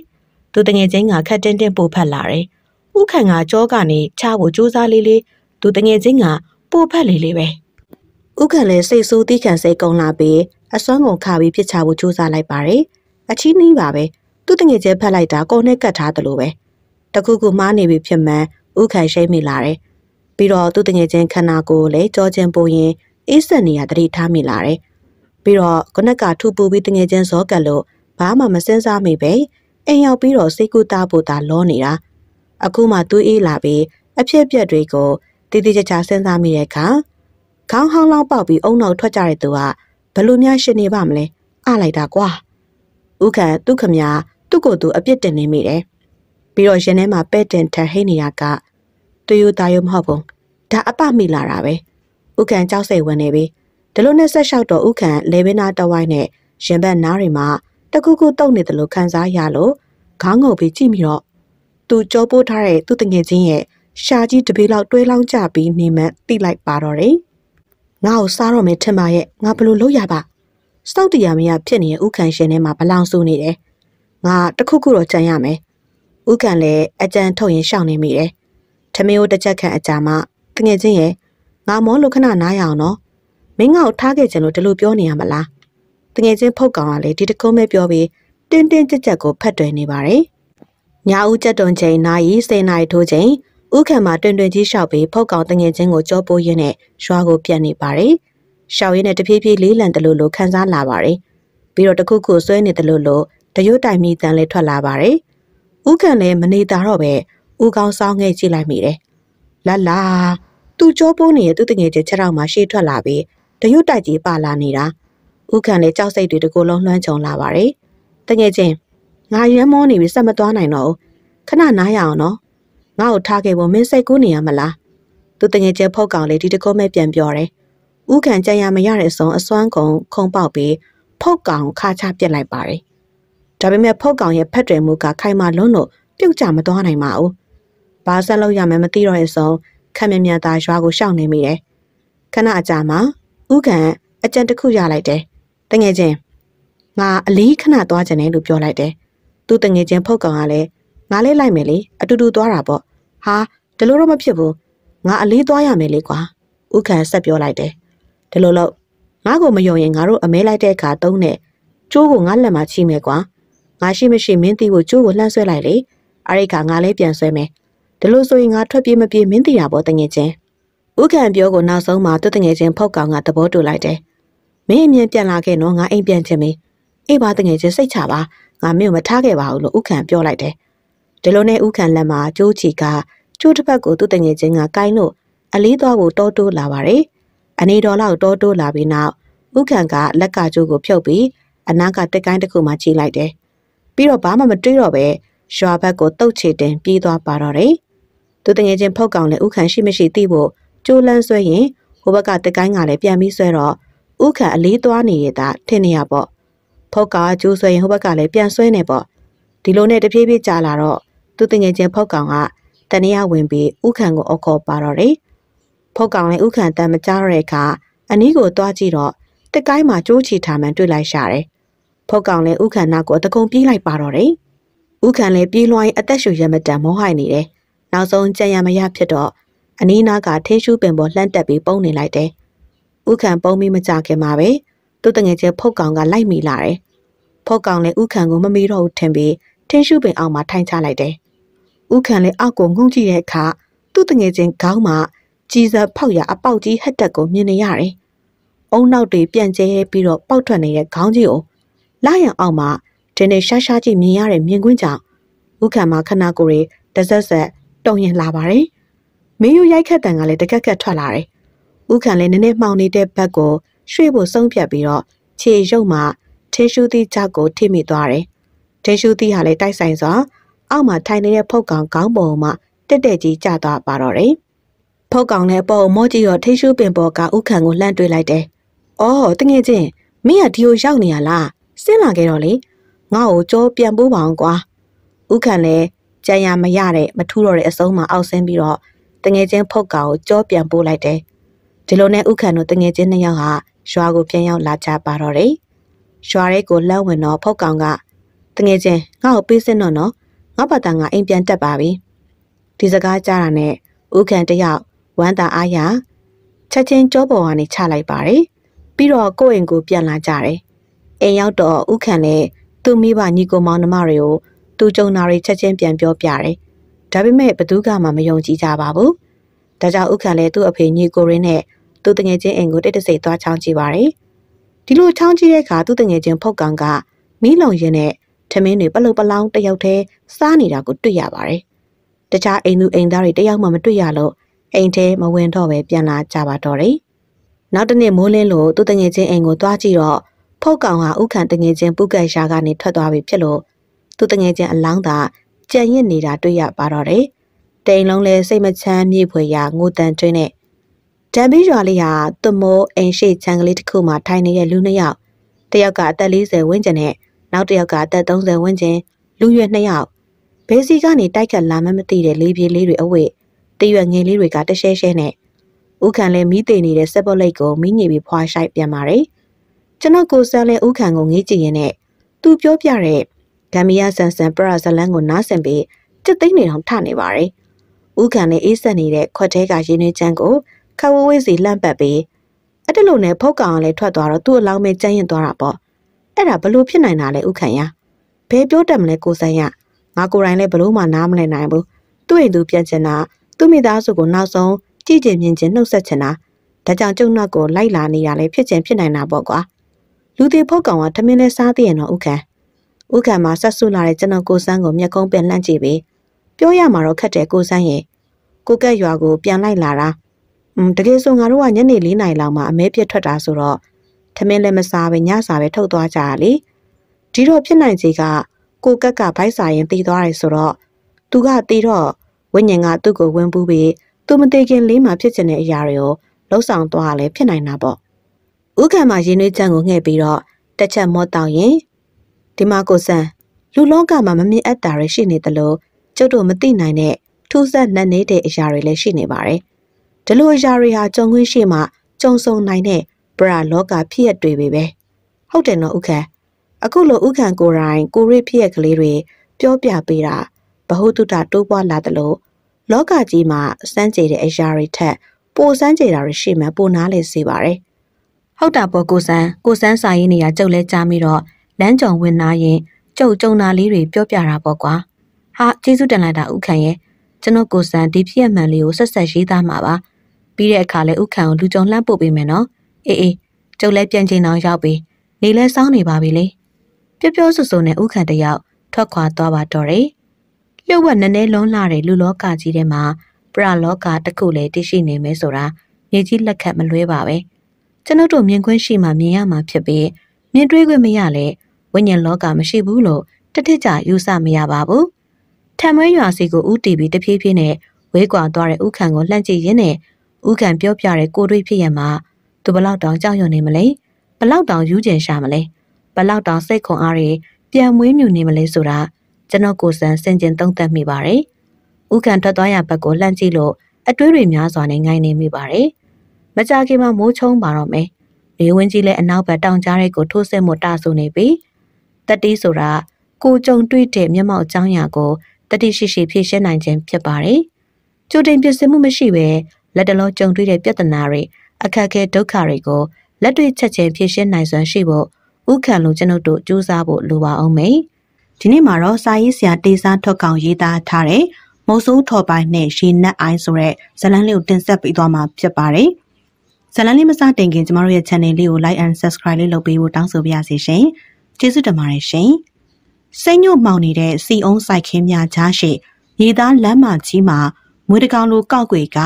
S1: သူတငယ်ချင်းကခက်တင်းတင်းပို့ဖက်လာတယ်ဥက္ကံကကြောကနေချဖို့ကြိုးစားလေးလေးသူတငယ်ချင်းကပို့ဖက်လေးလေးပဲဥက္ကလည်းစိတ်ဆိုးတိခံစိတ်ကုန်လာပြီးအစွမ်းကုန်ခါပြီးပြစ်ချဖို့ကြိုးစားလိုက်ပါတယ်။အချီးနှီးပါပဲ။သူ့တငယ်ကျဲဖက်လိုက်တာကိုနဲ့ကတ်ထားတယ်လို့ပဲ။တခုခုမှားနေပြီဖြစ်မှန်ဥက္ကရှိမိလာတယ်။ပြီးတော့သူ့တငယ်ချင်းခန္ဓာကိုယ်လည်းကြောချင်းပိုရင်အေးဆက်နေရတတိထားမိလာတယ်။ပြီးတော့ကိုနက်ကထူပူပြီးတငယ်ချင်းဇောကတ်လို့ဘာမှမစင်စားမိပဲ အိမ်ရောက်ပြီးတော့စိတ်ကူးသားဖို့သာလောနေတာ။အခုမှသူ့အေးလာပြီးအဖြစ်အပျက်တွေကိုတည်တည်ကြကြစဉ်းစားမိတဲ့အခါခေါင်းဟောင်းလောင်းပေါက်ပြီးအုံနောက်ထွက်ကြတဲ့သူကဘလို့များရှင်နေပါမလဲအလိုက်တာကွာဥက္ကံသူ့ခမသူ့ကိုယ်သူအပြစ်တင်နေမိတယ်ပြီးတော့ရင်ထဲမှာပဲ့တင်ထဟိနေတာကတူယူတာယုံမဟုတ်ဘူးဒါအပမိလာတာပဲဥက္ကံကြောက်စိတ်ဝင်နေပြီဒီလိုနဲ့ဆက်လျှောက်တော့ဥက္ကံလေဘင်းနာတဝိုင်းနဲ့ရင်ဘက်နားတွေမှာ တခုခုတုတ်နေတယ်လို့ခံစားရလို့ခေါင်းငုံပြီးကြည့်မိတော့သူကြောပိုးထားတဲ့သူ့တငယ်ချင်းရဲ့ရှာကြီးတပေလောက်တွဲလောင်းကြပြီးနေမှတိလိုက်ပါတော့တယ်ငါ့ကိုစားတော့မယ်ထင်ပါရဲ့ငါဘလို့လုပ်ရပါစောက်တရားမရဖြစ်နေတဲ့ဥခံရှင်ထဲမှာဘလောင်ဆူနေတယ်ငါတခုခုတော့ကြံရမယ်ဥခံလည်းအကြံထုတ်ရင်ရှောင်နေမိတယ်ထမင်းကိုတစ်ချက်ခန့်အကြာမှတငယ်ချင်းရဲ့ငါမောလို့ခဏနားရအောင်နော်မင်းငါ့ကိုထားခဲ့ကြလို့ဒီလိုပြောနေရမလား တငယ်ချင်းဖုတ်ကောင်ကလည်းဒီတကုံးပဲပြောပြီးတင်းတင်းကြပ်ကြပ်ကိုဖတ်တွယ်နေပါတယ်ညာဦးကြက်တွန်ချိန်နာရီစေနာရီထိုးချိန်ဥခံမှာတွင်တွင်ကြီးလျှောက်ပြီးဖုတ်ကောင်တငယ်ချင်းကိုကြောပိုးရင်းနဲ့ရွာကိုပြန်နေပါတယ်။ရှောက်ရင်းနဲ့တဖြည်းဖြည်းလေးလံတယ်လို့လို့ခံစားလာပါတယ်။ပြီးတော့တခုခုဆွဲနေတယ်လို့လို့တရွတ်တိုင်မိတန်လေးထွက်လာပါတယ်။ဥခံလည်းမနေတာတော့ပဲဥကောင်းဆောင်ငဲ့ကြည့်လိုက်မိတယ်။လာလာသူကြောပိုးနေတဲ့သူတငယ်ချင်းချက်တော့မှရှေ့ထွက်လာပြီးတရွတ်တိုက်ကြီးပါလာနေတာ။ ဥခံလည်းကြောက်စိတ်တွေတကူလုံးလွှမ်းခြုံလာပါတယ်။တငယ်ချင်းငါရမ်းမောနေပြီဆက်မသွားနိုင်တော့ဘူး။ခဏနားရအောင်နော်ငါ့ကိုထားခဲ့ဖို့မင်းစိတ်ကူးနေရမလားသူတငယ်ကျဖုတ်ကောင်လေးဒီတကောမဲ့ပြန်ပြောတယ်ဥခံကြံရမရတဲ့ဆုံးအစွမ်းကုန်ခုံပေါက်ပြီးဖုတ်ကောင်ခါချပြစ်လိုက်ပါတယ်ဒါပေမဲ့ဖုတ်ကောင်ရဲ့ဖက်တွယ်မှုကခိုင်မာလွန်းလို့ပြုတ်ကြမသွားနိုင်ပါဘူးဘာဆက်လို့ရမယ်မသိတော့တဲ့ဆုံးခက်မြမြသာရွာကိုရှောင်နေမိတယ်ခဏအကြာမှာဥခံအကြံတစ်ခုရလိုက်တယ် တငယ်ချင်းငါအလီးခဏသွားကြတယ်လို့ပြောလိုက်တယ်သူတငယ်ချင်းဖုတ်ကောင်ကလည်းငါလေးလိုက်မယ်လေအတူတူသွားတာပေါ့ဟာဒီလိုတော့မဖြစ်ဘူးငါအလေးသွားရမယ်လေကွာဥခံဆက်ပြောလိုက်တယ်ဒီလိုလို့ငါ့ကိုမယုံရင်ငါတို့အမဲလိုက်တဲ့အခါတုံးနဲ့ကျိုးကိုငါလက်မှာချိမယ်ကွာငါရှိမရှိမင်းတီကိုကျိုးကိုလှမ်းဆွဲလိုက်လေအဲ့ဒီကငါလည်းပြန်ဆွဲမယ်ဒီလိုဆိုရင်ငါထွက်ပြေးမပြေးမင်းတီတာပေါ့တငယ်ချင်းဥခံပြောကိုနောက်ဆုံးမှာသူတငယ်ချင်းဖောက်ကောင်ကသဘောတူလိုက်တယ် မင်းအမြင်ပြန်လာခဲ့နော်ငါအိမ်ပြန်ချင်ပြီအေးပါတငယ်ချင်းစိတ်ချပါငါမင်းကိုမထားခဲ့ပါဘူးလို့ဥခံပြောလိုက်တယ်ဒီလိုနဲ့ဥခံလက်မှာကျိုးချီကကျိုးတစ်ဖက်ကိုသူ့တငယ်ချင်းကကိုင်းလို့အလေးသွားကိုတောတိုးလာပါတယ်။အနေတော်လောက်တောတိုးလာပြီးနောက်ဥခံကလက်ကကျိုးကိုဖြုတ်ပြီးအနားကတက်ကိုင်းတစ်ခုမှကြီးလိုက်တယ်။ပြီးတော့ဘာမှမတွေးတော့ပဲရွာဘက်ကိုတုတ်ချေတင်ပြေးသွားပါတော့တယ်။သူတငယ်ချင်းဖုတ်ကောင်လည်းဥခံရှိမရှိသိဖို့ကျိုးလန်းဆွဲရင်ဟိုဘက်ကတက်ကိုင်းကလည်းပြန်ပြီးဆွဲတော့ ဥခံအလေးသွားနေရတာထင်နေရပေါ့။ဖုတ်ကကျိုးဆွဲရင်ဟိုဘက်ကလည်းပြန်ဆွဲနေပေါ့။ဒီလိုနဲ့တပြေးပြေးကြာလာတော့သူတငယ်ချင်းဖုတ်ကောင်ကတနည်းဝင်ပြီးဥခံကိုအခေါ်ပါတော့တယ်။ဖုတ်ကောင်လည်းဥခံတမ်းမကြားရတဲ့အခါအနီးကိုသွားကြည့်တော့တက်ကိုင်းမှာကြိုးချီထားမှန်တွေ့လိုက်ရှာတယ်။ဖုတ်ကောင်လည်းဥခံနောက်ကိုတကုံပြေးလိုက်ပါတော့တယ်။ဥခံလည်းပြေးလွှားရင်အသက်ရှူရမတန်မောဟိုက်နေတယ်။နောက်ဆုံးကြံရမရဖြစ်တော့အနီးနားကထင်းရှူးပင်ပေါ်လှမ်းတက်ပြီးပုံနေလိုက်တယ်။ ဥခံပုံပြီးမကြခင်မှာပဲသူတငယ်ချင်းဖုတ်ကောင်ကလိုက်မိလာတယ်။ဖုတ်ကောင်လည်းဥခံကိုမမီတော့ဘူးထင်ပြီးထင်းရှူးပင်အောက်မှာထိုင်ချလိုက်တယ်ဥခံလည်းအောက်ကိုငုံကြည့်တဲ့အခါသူ့တငယ်ချင်းခေါင်းမှာကြီးစပ်ဖောက်ရအပေါက်ကြီးဟက်တက်ကိုမြင်နေရတယ်။အုံနောက်တွေပြန့်ကျဲပြီးတော့ပေါက်ထွက်နေတဲ့ခေါင်းကြီးကိုလာရန်အောက်မှာတင်းနေရှားရှားကြီးမြင်ရတဲ့မြင်ကွင်းကြောင့်ဥခံမှာခနာကိုယ်တွေတဆက်ဆက်တုံရင်လာပါတယ်။မင်းယူရိုက်ခတ်တန်ကလည်းတကက်ကက်ထွက်လာတယ်။ ဥခံလည်းနည်းနည်းမှောင်နေတဲ့ဘက်ကိုရွှေ့ဖို့ဆုံးဖြတ်ပြီးတော့ခြေရုပ်မှာထင်းရှူးသီးကြောက်ကိုထိမိသွားတယ်။ထင်းရှူးသီးဟာလည်းတိုက်ဆိုင်စွာအောက်မှာထိုင်နေတဲ့ဖုတ်ကောင်ခေါင်းပေါ်မှာတက်တက်ကြီးကျသွားပါတော့တယ်။ဖုတ်ကောင်လည်းပေါ်မောကြည့်တော့ထိရှူးပင်ပေါ်ကဥခံကိုလှမ်းတွေးလိုက်တယ်။အော်တငယ်ချင်းမင်းကဒီကိုရောက်နေရလား။ဆင်းလာခဲ့တော့လေငါ့ကိုကြောပြန်ပိုးပါအောင်ကွာ။ဥခံလည်းကြံရမရတဲ့မထူးတော့တဲ့အစုံးမှာအောက်ဆင်းပြီးတော့တငယ်ချင်းဖုတ်ကောင်ကိုကြောပြန်ပိုးလိုက်တယ်။ ဒီလိုနဲ့ဥခံတို့တငယ်ချင်းနှစ်ယောက်ဟာရွာကိုပြန်ရောက်လာကြပါတော့တယ်။ရွာရဲကိုလှမ်းဝင်တော့ဖုတ်ကောင်ကတငယ်ချင်းငါ့ကိုပေးစင်းတော့နော်ငါဘာသာငါအိမ်ပြန်တက်ပါပြီဒီစကားကြားတာနဲ့ဥခံတယောက်ဝမ်းသာအားရချက်ချင်းကြောပေါ်ကနေချလိုက်ပါတယ်ပြီးတော့ကိုယ့်အိမ်ကိုပြန်လာကြတယ်အိမ်ရောက်တော့ဥခံနဲ့သူ့မိဘညီကိုမောင်နှမတွေကိုသူကြုံနာတွေချက်ချင်းပြန်ပြောပြတယ်ဒါပေမဲ့ဘသူကမှမယုံကြည်ကြပါဘူး ဒါကြောင့်ဥခံလည်းသူ့အဖေညီကိုရင်းနဲ့သူ့တငယ်ချင်းအိမ်ကိုတိတ်တဆိတ်သွားချောင်းကြည့်ပါတယ်ဒီလိုချောင်းကြည့်တဲ့အခါသူ့တငယ်ချင်းဖုတ်ကောင်ကမီးလုံရင်နဲ့ထမင်းတွေပလုတ်ပလောင်းတယောက်တည်းစားနေတာကိုတွေ့ရပါတယ်။တခြားအိမ်သူအိမ်သားတွေတယောက်မှမတွေ့ရလို့အိမ်ထဲမဝင်တော့ပဲပြန်လာကြပါတော့တယ်။နောက်တနေ့မိုးလင်းလို့သူတငယ်ချင်းအိမ်ကိုသွားကြည့်တော့ဖုတ်ကောင်ဟာဥခံတငယ်ချင်းပုကတ်ရှာကနေထွက်သွားပြီဖြစ်လို့သူတငယ်ချင်းအလောင်းသာကြံရစ်နေတာတွေ့ရပါတော့တယ်။ တိမ်လုံးလဲစိတ်မချမ်းမြေဖွယ်ရာငိုတန်တွင်းနဲ့တံပီးရွာလေးဟာသွမိုးအိမ်ရှိချန်ကလေးတစ်ခုမှာထိုင်နေတဲ့လူနှစ်ယောက်တယောက်ကအသက်40ဝန်းကျင်နဲ့နောက်တစ်ယောက်ကအသက်30ဝန်းကျင်လူရွယ်2ယောက်ဘေးစီကနေတိုက်ခတ်လာမှမသိတဲ့လေးပြေးလေးတွေအဝိတရွက်ငယ်လေးတွေကတရှဲရှဲနဲ့ဥခံလဲမီးတေနေတဲ့စက်ပေါ်လိတ်ကိုမီးညစ်ပြီးဖွာရှိုက်ပြန်ပါတယ်ကျွန်တော်ကိုစမ်းလဲဥခံကိုငေးကြည့်ရင်နဲ့သူပြောပြတဲ့ဂမ်ဘီယာဆန်ဆန်ပရာဇလန်ကိုနားဆင်ပြီးတစ်သိန်းနေအောင်ထနေပါတယ် ဥခံနဲ့အေးဆက်နေတဲ့ခွက်ထဲကရင်းနှီးချမ်းကိုခဝဝေးစီလန့်ပတ်ပြီးအဲ့တလို့နဲ့ဖုတ်ကောင်လည်းထွက်သွားတော့သူ့အလောင်းမဲ့ကျန်းရင်သွားတာပေါ့အဲ့ဒါဘလို့ဖြစ်နိုင်တာလဲဥခံရဘယ်ပြောတတ်မလဲကိုစန်းရငါကိုယ်တိုင်လည်းဘလို့မှနားမလည်နိုင်ဘူးသူ့အိမ်သူပြန်ချင်တာသူ့မိသားစုကိုနောက်ဆုံးကြည်ကြင်မြင်ချင်းနှုတ်ဆက်ချင်တာဒါကြောင့်ကျုံနောက်ကိုလိုက်လာနေရလဲဖြစ်ချင်းဖြစ်နိုင်တာပေါ့ကွာလူသေးဖို့ကောင်ကထမင်းလဲစားသေးရင်တော့ဥက္ခံဥက္ခံမှာဆက်ဆုလာတဲ့ကျွန်တော်ကိုစန်းကိုမျက်ကုံးပင်လှမ်းကြည့်ပြီး ပြောရမှာတော့ခက်တယ်ကိုစန်းရဲ့ကိုကက်ရွာကိုပြန်လိုက်လာတာอืมတကယ်ဆိုငါတို့ကညနေ၄နာရီလောက်မှအမဲပြတ်ထွက်တာဆိုတော့ထမင်းလည်းမစားပဲညစာပဲထုတ်သွားကြရလေဒီတော့ဖြစ်နိုင်စီကကိုကက်ကဘိုက်စာရင်တီးသွားတယ်ဆိုတော့သူကတီးတော့ဝိညာဉ်ကသူ့ကိုဝင်ပူးပြီးသူမသေးခင်လေးမှဖြစ်ချင်တဲ့အရာတွေကိုလှုပ်ဆောင်သွားရလဲဖြစ်နိုင်တာပေါ့ဥက္ကံမှာရင်းနှွေးချမ်းကိုငှဲ့ပြီးတော့တစ်ချက်မော့တောက်ရင်ဒီမှာကိုဆန်လူလောကမှာမမြင်အပ်တာတွေရှိနေသလို ကျုပ်တို့မသိနိုင်တဲ့ထူးဆန်းနှက်နေတဲ့အရာတွေလည်းရှိနေပါတယ်ဒီလိုအရာတွေဟာကြုံခွင့်ရှိမှကြုံဆုံနိုင်တဲ့ပရာလောကဖြစ်ရတွေပဲဟုတ်တယ်နော်ဥက္ကံအခုလိုဥက္ကံကိုယ်တိုင်ကိုရိဖြစ်ရကလေးတွေပြောပြပေးတာဘဟုတုတတိုးပွားလာသလိုလောကကြီးမှာစမ်းကြည့်တဲ့အရာတွေထက်ပိုစမ်းကြည့်တာတွေရှိမှပိုနားလေစေပါတယ်ဟုတ်တာပေါ့ကိုစန်းကိုစန်းစာရေးနေရကြုတ်လဲကြားပြီးတော့လမ်းကြုံဝင်နာရင်ကြုတ်ကြုံနာလေးတွေပြောပြတာပေါ့ကွာ ဟာကျေးဇူးတင်လိုက်တာဥခံရဲ့ကျွန်တော်ကိုစန်းဒီဖြစ်ရမှန်လေးကိုဆက်ဆက်ရေးသားမှာပါပြီးတဲ့အခါလဲဥခံကိုလူကြုံလှမ်းပို့ပေးမယ်နော်အေးအေးကျုပ်လည်းပြန်ချိန်အောင်ရောက်ပြီနေလဲစောင်းနေပါပြီလေပြောပြောဆူဆူနဲ့ဥခံတယောက်ထွက်ခွာသွားပါတော့တယ်လျှို့ဝှက်နည်းနည်းလုံးလာတဲ့လူလောကကြီးထဲမှာပရလောကတစ်ခုလည်းတရှိနေမယ်ဆိုတာမြေကြီးလက်ခတ်မလွဲပါပဲကျွန်ုပ်တို့မြင်ခွင့်ရှိမှမြင်ရမှာဖြစ်ပြီးမြင်တွေ့ခွင့်မရလဲဝိညာဉ်လောကမရှိဘူးလို့တတိကျယူဆမရပါဘူး ထံမွေးရွာစီကိုဥတီပြီးတဖြည်းဖြည်းနဲ့ဝေးကွာသွားတဲ့ဥခံကိုလှန့်ကြည့်ရင်းနဲ့ဥခံပြောပြတဲ့ကိုတွေ့ဖြစ်ရမှာသူဘလောက်တောင်ကြောက်ရွံ့နေမလဲဘလောက်တောင်ယူကျင်ရှာမလဲဘလောက်တောင်စိတ်ခွန်အားတွေပြန်မွေးမြူနေမလဲဆိုတာကျွန်တော်ကိုစံစင်ကျင်သုံးသပ်မိပါတယ်ဥခံထွက်သွားရဘက်ကိုလှမ်းကြည့်လို့အတွေးတွေများစွာနဲ့ငိုင်းနေမိပါတယ်မကြခင်မှာမိုးချုံပါတော့မယ်လေဝင်းကြီးလည်းအနောက်ဘက်တောင်ကြားရဲကိုထိုးဆင်းမှုတဆူနေပြီတတိဆိုတာကိုကြုံတွေ့တဲ့မျက်မှောက်အကြောင်းအရာကို တတိရှိရှိဖြေရှင်းနိုင်ခြင်းဖြစ်ပါတယ်ကြိုတင်ပြင်ဆင်မှုမရှိဘဲလက်တလုံးကြုံတွေ့တဲ့ပြဿနာတွေအခက်အခဲဒုက္ခတွေကိုလက်တွေ့ချက်ချင်းဖြေရှင်းနိုင်စွမ်းရှိဖို့ဥခံလို့ကျွန်ုပ်တို့ကြိုးစားဖို့လိုပါအောင်မယ်ဒီနေ့မှာတော့စာရေးဆရာတေးစားထွက်ကောင်ရေးသားထားတဲ့မုံစိုးထော်ပိုင်းနဲ့ရေနက်အိုင်းဆိုတဲ့ဇလန်းလေးကိုတင်ဆက်ပေးသွားမှာဖြစ်ပါတယ်ဇလန်းလေးမစတင်ခင်ကျမတို့ရဲ့ channel လေးကို like and subscribe လေးလုပ်ပေးဖို့တောင်းဆိုပါရစေရှင်ကျေးဇူးတင်ပါတယ်ရှင် စိတ်ညို့မှောင်နေတဲ့စီအုံးစိုက်ခင်းများကြားရှိရေသားလမ်းမကြီးမှာမွေးတကောင်လိုကောက်ွေက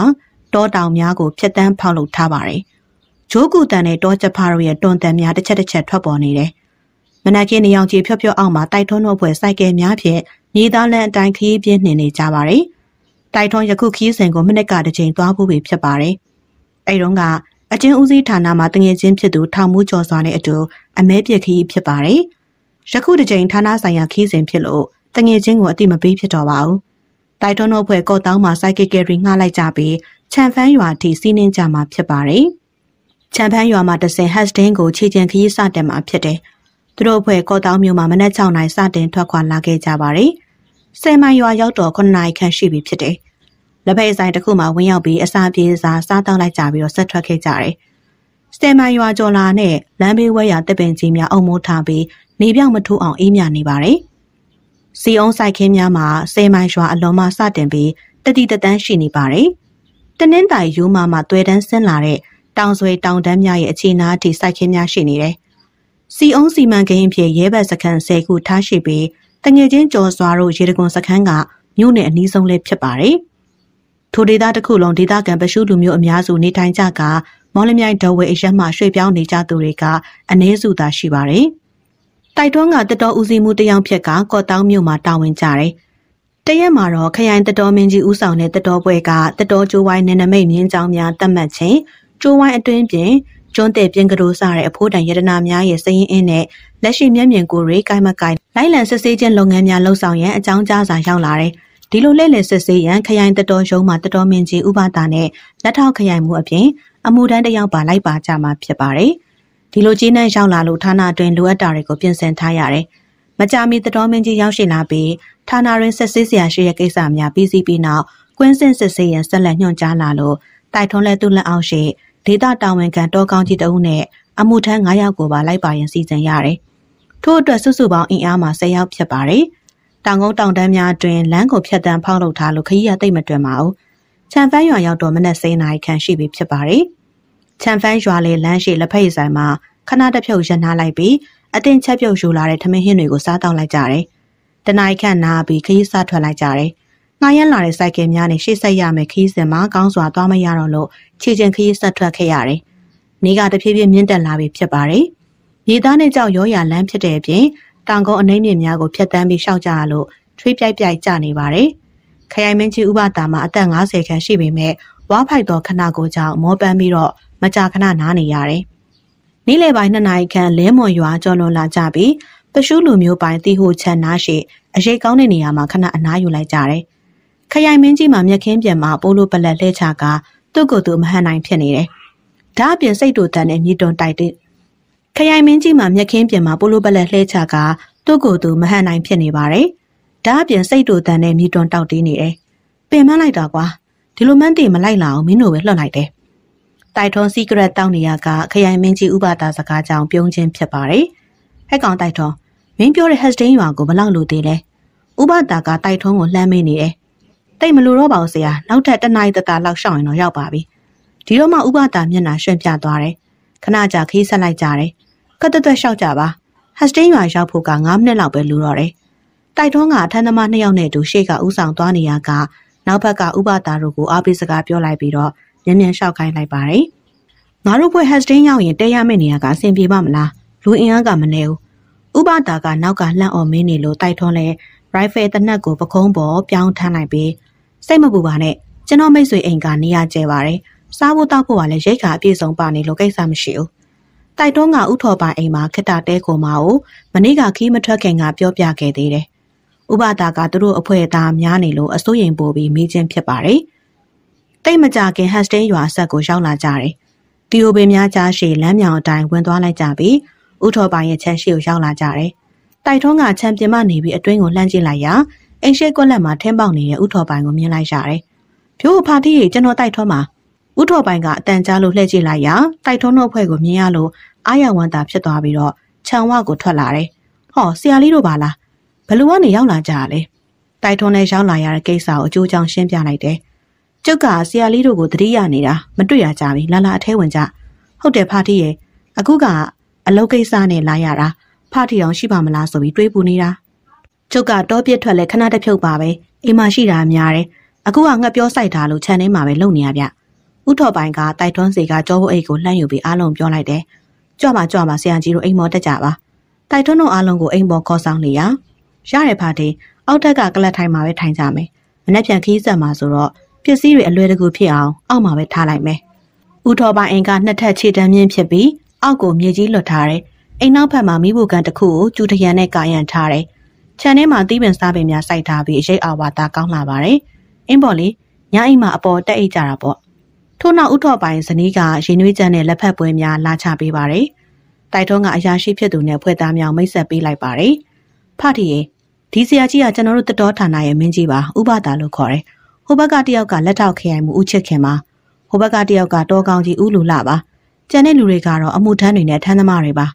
S1: တောတောင်များကိုဖျက်တမ်းဖောက်လုပ်ထားပါတယ်။ဂျိုးကူတန်နဲ့တောချက်ဖားတို့ရဲ့တွန်တန်များတစ်ချက်တစ်ချက်ထွက်ပေါ်နေတယ်။မနက်ခင်းနေအောင်ကြီးဖြော့ဖြော့အောင်မှာတိုက်ထွန်းတို့ဖွဲ့စိုက်ကဲများဖြင့်မြေသားလန်းအတိုင်းခရီးပြင်းနေနေကြပါတယ်။တိုက်ထွန်းယခုခရီးစဉ်ကိုမိနစ်ကတစ်ချိန်သွားဖို့ပဲဖြစ်ပါတယ်။အဲဒီတော့ကအချင်းဦးစီးဌာနမှာတငယ်ချင်းဖြစ်သူထောင်မှုကျော်စွာနဲ့အတူအမဲပြက်ခရီးဖြစ်ပါတယ်။ ယခုတစ်ချိန်ဌာနဆိုင်ရာခရီးစဉ်ဖြစ်လို့တငယ်ချင်းကိုအတိမပေးဖြစ်တော့ပါဘူး။တိုက်ထွန်းတို့ဖွဲ့ကော့တောင်းမှာစိုက်ကဲကဲရီငှားလိုက်ကြပြီးချန်ဖန်းရွာထိစီးနှင်းကြမှာဖြစ်ပါတယ်။ချန်ဖန်းရွာမှာတဆင်ဟတ်စတင်းကိုခြေကျင်ခရီးစတင်မှာဖြစ်တယ်။သူတို့အဖွဲ့ကော့တောင်းမြို့မှာမနက်6နာရီစတင်ထွက်ခွာလာခဲ့ကြပါတယ်။ဆယ်မိုင်ရွာရောက်တော့9နာရီခန့်ရှိပြီဖြစ်တယ်။လက်ဖက်ဆိုင်တစ်ခုမှာဝင်ရောက်ပြီးအစာပြေစာစားတောင်းလိုက်ကြပြီးတော့ဆက်ထွက်ခဲ့ကြတယ်။ ဆယ်မိုင်ရွာကျော်လာနဲ့လမ်းဘေးဝဲရတပ်ပင်ကြီးများအုံမိုးထားပြီးနေပြောင်မထိုးအောင်အေးမြနေပါတယ်။စီအောင်ဆိုင်ခင်းများမှာဆယ်မိုင်ရွာအလုံးမစတင်ပြီးတတိတတန်းရှိနေပါတယ်။တနင်္သာရီရိုးမမှာသွဲတန်းဆင်းလာတဲ့တောင်ဆွေတောင်တန်းများရဲ့အခြေနာအထိစိုက်ခင်းများရှိနေတယ်။စီအုံးစီမံကိန်းဖြင့်ရဲဘက်စခန်း၁၀ခုထားရှိပြီးတငယ်ချင်းကျော်စွာတို့ရေတကွန်စခန်းကမြို့နယ်အနီးဆုံးလည်းဖြစ်ပါတယ်။ထိုဒေသတစ်ခုလုံးဒေသခံပရှုလူမျိုးအများစုနေထိုင်ကြက မော်လမြိုင်ဒဝဲအရက်မှရွှေ့ပြောင်းနေကြသူတွေကအနည်းစုသာရှိပါတယ်။တိုက်တွန်းကတတော်ဦးစီးမှုတယောက်ဖြစ်ကကော့တောင်းမြို့မှာတာဝန်ကျတယ်။တရက်မှာတော့ခရိုင်တတော်မင်းကြီးဦးဆောင်တဲ့တတော်ပွဲကတတော်ကျိုးဝိုင်းနယ်နမိတ်မြင်းကြောင်းများတတ်မှတ်ခြင်းကျိုးဝိုင်းအတွင်းပြင်ကျွန်းတဲ့ပြင်ကလေးစားတဲ့အဖိုးတန်ရတနာများရဲ့စည်ရင်အင်းနဲ့လက်ရှိမျက်မြင်ကိုယ်တွေကိုင်မကိုင်လိုက်လံစစ်ဆေးခြင်းလုပ်ငန်းများလှုပ်ဆောင်ရန်အကြောင်းကြားစာရောက်လာတယ်။ဒီလိုလက်လည်စစ်ဆေးရန်ခရိုင်တတော်ရုံးမှာတတော်မင်းကြီးဥပဒါနဲ့လက်ထောက်ခရိုင်မှုအပြင် အမှုတန်းတယောက်ပါလိုက်ပါကြမှာဖြစ်ပါတယ်။ဒီလိုကြီးနှံရောက်လာလို့ဌာနအတွင်းလိုအပ်တာတွေကိုပြင်ဆင်ထားရတယ်။မကြမီတတော်မင်းကြီးရောက်ရှိလာပြီးဌာနရင်းဆက်ဆေးစရာရှိတဲ့ကိစ္စများပြီးစီးပြီးနောက်ကွင်းစင်စစ်ဆေးရန်ဆက်လက်ညွှန်ကြားလာလို့တိုက်ထွန်းလက်သူလက်အောက်ရှိဒေတာတာဝန်ခံတောကောင်းကြီးတဦးနဲ့အမှုထမ်း9ယောက်ကိုပါလိုက်ပါရင်စီစဉ်ရတယ်။ထို့အတွက်စုစုပေါင်းအင်အားမှာ10ယောက်ဖြစ်ပါတယ်။တောင်ကုန်းတောင်တန်းများအတွင်လမ်းကိုဖြတ်တန်းဖောက်လုပ်ထားလို့ခရီးရသိမ့်မတွင်ပါဘူး။ချန်ဖန်းရွာရောက်တော့မနက်7:00နာရီခန့်ရှိပြီဖြစ်ပါတယ်။ ချန်ဖန်းရွာလေလမ်းရှိလက်ဖက်ရည်ဆိုင်မှာခဏတစ်ဖြုတ်ရပ်နားလိုက်ပြီးအတင်းချက်ပြုတ်ယူလာတဲ့ထမင်းဟင်းတွေကိုစားတောက်လိုက်ကြတယ်။တနားခန့်နားပြီးခရီးစားထွက်လိုက်ကြတယ်။ငှားရမ်းလာတဲ့စိုက်ကယ်များနဲ့ရှေ့ဆက်ရမယ်ခရီးစဉ်မှာကောင်းစွာသွားမရတော့လို့ခြေကျင်ခရီးဆက်ထွက်ခဲ့ရတယ်။နေကတဖြည်းဖြည်းမြင့်တက်လာပြီဖြစ်ပါတယ်။မြေသားနဲ့ကြောက်ရောရလမ်းဖြစ်တဲ့အပြင်တောင်ကုန်းအနှိမ့်မြင့်များကိုဖျက်ဆီးပြီးရှောက်ကြရလို့ထွေးပြိုက်ပြိုက်ကျနေပါတယ်။ခရိုင်မင်းကြီးဥပဒါမှာအသက်50ခန့်ရှိပေမဲ့ဝါဖိုက်သောခဏကိုကြောင့်မောပန်းပြီးတော့ မကြာခဏနားနေရတယ်။နေ့လယ်ပိုင်း2နာရီခန့်လဲမွန်ရွာကျော်လွန်လာကြပြီးပရှုလူမျိုးပိုင်းတီဟိုချန်နားရှိအရေးကောင်းတဲ့နေရာမှာခဏအနားယူလိုက်ကြတယ်။ခရိုင်မင်းကြီးမှာမြက်ခင်းပြန်မှာပိုးလိုပလက်လှဲချကသူ့ကိုယ်သူမဟန်နိုင်ဖြစ်နေတယ်။ဒါအပြင်စိတ်တူတန်နဲ့မြေတွန်တိုက်တဲ့ခရိုင်မင်းကြီးမှာမြက်ခင်းပြင်မှာပိုလိုပလက်လှဲချကသူ့ကိုယ်သူမဟန်နိုင်ဖြစ်နေပါတယ်။ဒါအပြင်စိတ်တူတန်နဲ့မြေတွန်တောက်တင်းနေတယ်။ပင်မလိုက်တာကွာဒီလိုမှန်းတည်မလိုက်လာအောင်မင်းတို့ပဲလှုပ်လိုက်တယ်။ တိုက်ထွန်းစီကရက်တောင်းနေရကခရိုင်မင်းကြီးဥပဒါစကားကြောင့်ပြုံးချင်းဖြစ်ပါတယ်။ဟက်ကောင်တိုက်ထွန်းမင်းပြောတဲ့ဟက်စတင်းရွာကိုဘလောက်လို့သေးလဲ။ဥပဒါကတိုက်ထွန်းကိုလှမ်းမေးနေတယ်။တိတ်မလို့တော့ပါဘူးဆရာနောက်ထပ်တနင်္လာတတလောက်ရှောင်ရင်တော့ရောက်ပါပြီ။ဒီတော့မှဥပဒါမျက်နှာရွှင်ပြသွားတယ်။ခဏကြာခီးဆက်လိုက်ကြတယ်။ကတ်တွတ်လျှောက်ကြပါ။ဟက်စတင်းရွာရောက်ဖို့က9မိနစ်လောက်ပဲလူတော့တယ်။တိုက်ထွန်းကအထမ်းသမားနှစ်ယောက်နဲ့အတူရှေ့ကဥဆောင်သွားနေရကနောက်ဘက်ကဥပတာတို့ကိုအားပေးစကားပြောလိုက်ပြီးတော့ မြန်မြန်လျှောက်ခိုင်းလိုက်ပါတယ်။ငါတို့ဘွဲ Hastings ရောက်ရင်တဲရမယ့်နေရာကအဆင်ပြေပါမလား။လူအင်အားကမနေဘူး။ဥပဒါကနောက်ကလှန့်အောင်မင်းနေလို့တိုက်ထွန်းလဲ rifle တနက်ကိုပကုံးပေါ်ပြောင်းထမ်းလိုက်ပြီးစိတ်မပူပါနဲ့ကျွန်တော်မိတ်ဆွေအိမ်ကနေရာကျဲပါတယ်။စားဖို့တောက်ဖို့ကလည်းရိတ်ခါအပြည့်စုံပါနေလို့ကိစ္စမရှိဘူး။တိုက်တွန်းကဥထော်ပိုင်အိမ်မှာခက်တာတဲကိုမာကိုမနေ့ကခီးမထွက်ခင်ကပြောပြခဲ့သေးတယ်။ဥပဒါကသူတို့အဖွဲ့သားများနေလို့အစိုးရင်ပို့ပြီးမိချင်းဖြစ်ပါတယ်။ တိတ်မကြခင်ဟက်စတင်းရွာဆက်ကိုရောက်လာကြတယ်။တီယိုပင်များကြားရှိလမ်းမြောင်အတိုင်းဝင်သွားလိုက်ကြပြီးဥထော်ပိုင်ရဲ့ချမ်းရှိကိုရောက်လာကြတယ်။တိုက်ထွန်းကချမ်းပြင်မနေပြီးအတွင်းကိုလှမ်းကြည့်လိုက်ရာအိမ်ရှိကွက်လက်မှာထင်းပေါက်နေတဲ့ဥထော်ပိုင်ကိုမြင်လိုက်ရတယ်။ဖြိုးဖာတီးကြီးကျွန်တော်တိုက်ထွန်းမှာဥထော်ပိုင်ကအတန်ကြားလို့လှည့်ကြည့်လိုက်ရာတိုက်ထွန်းတို့အဖွဲ့ကိုမြင်ရလို့အာရဝန္တာဖြစ်သွားပြီးတော့ခြံဝကိုထွက်လာတယ်။ဟောဆရာလေးတို့ပါလားဘလူကနေရောက်လာကြရလဲတိုက်ထွန်းနဲ့ရောက်လာရတဲ့ကိစ္စကိုအကျိုးကြောင့်ရှင်းပြလိုက်တယ် ကျုပ်ကဆရာလေးတို့ကိုတတိယနေတာမတွေ့ရကြပြီလာလာအထဲဝင်ကြဟုတ်တယ်ဖာတီရဲ့အခုကအလုပ်ကိစ္စနဲ့လာရတာဖာတီအောင်ရှိပါမလားဆိုပြီးတွေးပူနေတာကျုပ်ကတော့ပြစ်ထွက်လဲခဏတစ်ဖြုတ်ပါပဲအိမ်မှာရှိတာများတယ်အခုကငှက်ပြောဆိုင်တာလို့ခြံထဲမှာပဲလုံနေရဗျဥထော်ပိုင်ကတိုက်ထွန်းစီကကြောဘိုးအိတ်ကိုလှမ်းယူပြီးအားလုံးပြောလိုက်တယ်ကြွပါကြွပါဆရာကြီးတို့အိမ်မော်တက်ကြပါတိုက်ထွန်းတို့အားလုံးကိုအိမ်ပေါ်ခေါ်ဆောင်နေရရတယ်ဖာတီအောက်ထက်ကကလတ်ထိုင်မှာပဲထိုင်ကြမယ်မနေ့ပြန်ခီးဆက်မှာဆိုတော့ ပစ္စည်းတွေအလွယ်တကူဖြစ်အောင်အောက်မှာပဲထားလိုက်မယ်ဥထော်ပိုင်အိမ်ကနှစ်ထပ်ခြေတန်းမြင့်ဖြစ်ပြီးအောက်ကိုမြေကြီးလွတ်ထားတယ်အိမ်နောက်ဘက်မှာမိဖို့ကန်တစ်ခုကိုကျူတရံနဲ့ကာရန်ထားတယ်ခြံထဲမှာသီးပင်စားပင်များစိုက်ထားပြီးအရေးအာဝါဒကောင်းလာပါတယ်အင်းပေါ်လေညအိမ်မှာအပေါ်တက်အိတ်ကြတာပေါ့ထို့နောက်ဥထော်ပိုင်ဇနီးကရင်နွေးချမ်းနဲ့လက်ဖက်ပွဲများလာချပေးပါတယ်တိုက်ထုံးကအရာရှိဖြစ်သူနဲ့ဖွဲ့သားများမိတ်ဆက်ပေးလိုက်ပါတယ်ဖထီရဲ့ဒီဆရာကြီးကကျွန်တော်တို့တတော်ဌာနရဲ့မင်းကြီးပါဥပဒါလို့ခေါ်တယ် ဟိုဘက်ကတယောက်ကလက်ထောက်ခရိုင်မှုဦးချစ်ခင်ပါဟိုဘက်ကတယောက်ကတောကောင်းကြီးဦးလူလာပါကျန်တဲ့လူတွေကတော့အမှုထမ်းတွေနဲ့ထမ်းသမားတွေပါ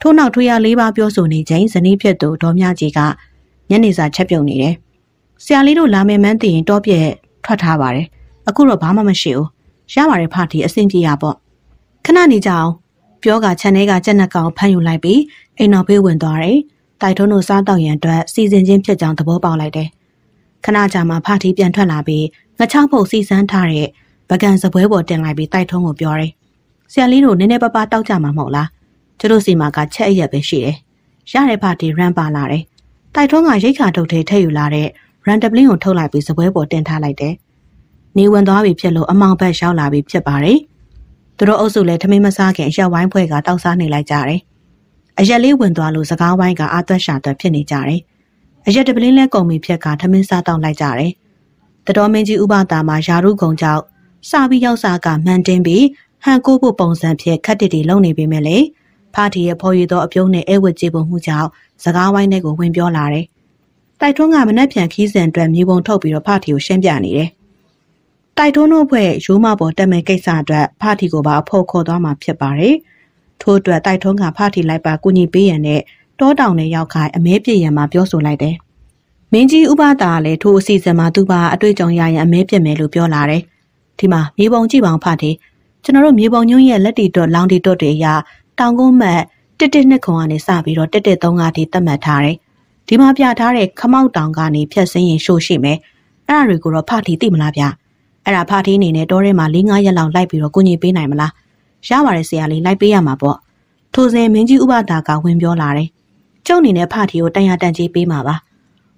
S1: ထို့နောက်ထွေရလေးပါပြောဆိုနေချိန်ဇနီးဖြစ်သူဒေါ်မြကြီးကညနေစာချက်ပြုတ်နေတယ်ဆရာလေးတို့လာမယ်မှန်းသိရင်တောပြက်ထွက်ထားပါတယ်အခုတော့ဘာမှမရှိဘူးရပါတယ်ဖတီအဆင်ပြေရပေါ့ခဏနေကြအောင်ပြောကခြံထဲကကြက်နှက်ကောင်ဖမ်းယူလိုက်ပြီးအိမ်တော်ဖေးဝင်သွားတယ်တိုက်ထုံးတို့စားတော့ရန်အတွက်စီစဉ်ချင်းဖြစ်ကြောင်းသဘောပေါက်လိုက်တယ် ခဏကြာမှဖာတီပြန်ထွက်လာပြီးငချောင်းဖို့စီစမ်းထားတဲ့ပကံစပွဲပေါ်တင်လိုက်ပြီးတိုက်ထုံးကိုပြောတယ်ဆရာလေးတို့နည်းနည်းပါးပါးတောက်ကြမှာမဟုတ်လားကျတို့စီမှာကချက်အရက်ပဲရှိတယ်ရတဲ့ဖာတီရန်ပါလာတယ်တိုက်ထုံးကရိတ်ခါထုတ်ထဲထည့်ယူလာတဲ့ရန်ဒပလင်းကိုထုတ်လိုက်ပြီးစပွဲပေါ်တင်ထားလိုက်တယ်နေဝင်သွားပြီဖြစ်လို့အမောင်ဘက်ရောက်လာပြီဖြစ်ပါတယ်သူတို့အုပ်စုလည်းထမင်းမစားခင်ရက်ဝိုင်းဖွဲ့ကတောက်စားနေလိုက်ကြတယ်အရက်လေးဝင်သွားလို့စကားဝိုင်းကအာသွက်ရှာသွက်ဖြစ်နေကြတယ်။ အရက်တပလင်းလဲကုံမီဖြက်ကထမင်းစားတောင်းလိုက်ကြတယ်။တတော်မင်းကြီးဥပတာမှာယာရုကုံကြောင့်စပြီးရောက်စားကမှန်တင်းပြီးဟန်ကိုဖို့ပုံစံဖြစ်ခက်တစ်တီလုံနေပေမဲ့လေဖာတီရဲ့ဖော်ရည်သောအပြုံးနဲ့အဲဝတ်ကြည့်ပုံမှုကြောင့်စကားဝိုင်းထဲကိုဝင်ပြောလာတယ်။တိုက်ထွန်းကမနှက်ပြန်ခီးစံအတွက်မြေပုံထုတ်ပြီးတော့ဖာတီကိုရှင်းပြနေတယ်။တိုက်ထွန်းတို့ဖွဲ့ရိုးမပေါ်တက်မဲ့ကိစ္စအတွက်ဖာတီကိုပါအဖို့ခေါ်သွားမှာဖြစ်ပါတယ်။ထို့အတွက်တိုက်ထုံးကဖထီလိုက်ပါကူညီပေးရန်နဲ့ တောတောင်နဲ့ရောက်ခိုင်းအမဲပြည့်ရန်မှာပြောဆိုလိုက်တယ်မင်းကြီးဥပဒါလည်းထိုအစီအစဉ်မှာသူပါအတွေ့အကြုံရရင်အမဲပြစ်မယ်လို့ပြောလာတယ်ဒီမှာမြေပုံကြည့်ပါအောင်ဖတ်တယ်ကျွန်တော်တို့မြေပုံညွန့်ရဲ့လက်တီတော့လောင်တီတော့တွေအရာတောင်ကုန်းမတ်တစ်တစ်နှစ်ခုကနေစပြီးတော့တစ်တစ်သုံးငါးထိသတ်မှတ်ထားတယ်ဒီမှာပြထားတဲ့ခမောက်တောင်ကနေဖြတ်စင်းရင်ရှို့ရှိမယ်အဲ့ဒါတွေကိုတော့ဖတ်တီသိမလားဗျအဲ့ဒါဖတ်တီအနေနဲ့တောထဲမှာ၄၅ရက်လောက်လိုက်ပြီးတော့ကိုကြီးပေးနိုင်မလားရပါတယ်ဆရာလေးလိုက်ပေးရမှာပေါ့ထိုစဉ်မင်းကြီးဥပဒါကဝင်ပြောလာတယ် ကျုံအနေနဲ့ဖတ်တီကိုတန်ရတန်ကြီးပေးမှာပါ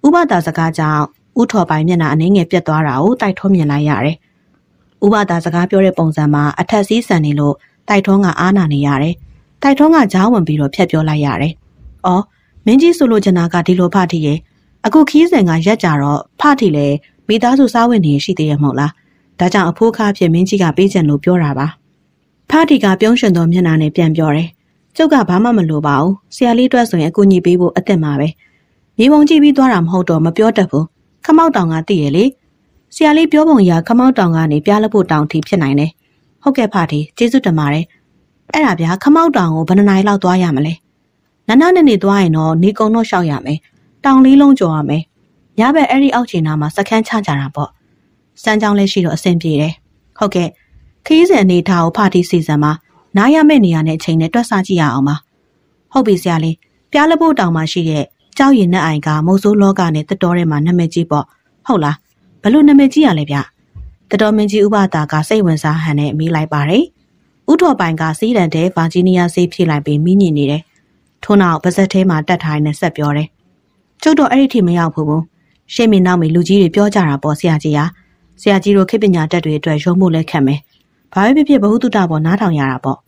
S1: ဥပဒါစကားကြောင့်ဥထော်ပိုင်မျက်နှာအနှင်းငယ်ပြတ်သွားတာကိုတိုက်ထုံးမြင်လိုက်ရတယ်ဥပဒါစကားပြောတဲ့ပုံစံမှာအထက်စီးဆန်နေလို့တိုက်ထုံးကအားနာနေရတယ်တိုက်ထုံးကကြားဝင်ပြီးတော့ဖြတ်ပြောလိုက်ရတယ်။အော်မင်းကြီးဆိုလိုချင်တာကဒီလိုဖထီရဲ့အခုခီးစဉ်ကရက်ကြတော့ဖထီလေမိသားစုစားဝင်နေရှိသေးရမဟုတ်လား။ဒါကြောင့်အဖိုးခါဖြစ်မင်းကြီးကပေးချင်လို့ပြောတာပါ။ဖထီကပြုံးရွှင်သောမျက်နှာနဲ့ပြန်ပြောတယ်။ ကျုပ်ကဘာမှမလိုပါဘူး။ဆရာလေးအတွက်ဆိုရင်အကူအညီပေးဖို့အသက်မှာပဲ။မြေပုံကြည့်ပြီးသွားတာမဟုတ်တော့မပြောတတ်ဘူး။ခမောက်တောင်ကသိရလေ။ဆရာလေးပြောပုံရခမောက်တောင်ကနေပြားလဖို့တောင်ထိဖြစ်နိုင်တယ်။ဟုတ်ကဲ့ဖထီကျေးဇူးတင်ပါတယ်အဲ့ဒါဗျာခမောက်တောင်ကိုဘယ်နှနိုင်လောက်သွားရမလဲနနနဲ့နေသွားရင်တော့နေကုံတော့ရှောက်ရမယ်တောင်လေးလုံးကျော်ရမယ်ညဘက်အဲ့ဒီအောက်ချင်နာမှာစခန်းချကြတာပေါ့စမ်းကြောင်းလေးရှိတော့အဆင်ပြေတယ်ဟုတ်ကဲ့ခီးစဉ်အနေထားကိုဖတီစီဇန်မှာ နားရမယ့်နေရာနဲ့အချိန်နဲ့တွက်ဆကြည့်ရအောင်ပါဟုတ်ပြီဆရာလေးပြားလပို့တောင်မှာရှိတဲ့ကြောက်ရည်နဲ့အိုင်ကမုတ်ဆိုးလောကနဲ့တတော်ထဲမှာနာမည်ကြီးပေါ့ဟုတ်လားဘလို့နာမည်ကြီးရလဲဗျတတော်မင်းကြီးဥပဒါကစိတ်ဝင်စားဟန်နဲ့မိလိုက်ပါတယ်ဥထော်ပိုင်ကစီးတန်တဲ့ဗာဂျီးနီးယားဆေးဖြည့်လိုက်ပြီးမိညင်နေတယ်။ထို့နောက်ပါဇက်ထဲမှာတက်ထိုင်နဲ့ဆက်ပြောတယ်။ကျုပ်တော့အဲ့ဒီထိမရောက်ဘူးဘူး။ရှေ့မင်းနောက်မင်းလူကြီးတွေပြောကြတာပေါ့ဆရာကြီးဟာ။ဆရာကြီးတို့ခေပညာတက်တွေအတွက်ရုံးမှုလက်ခံမယ်။ဘာပဲဖြစ်ဖြစ်ဘ ഹു တုတပေါ်နားထောင်ရတာပေါ့။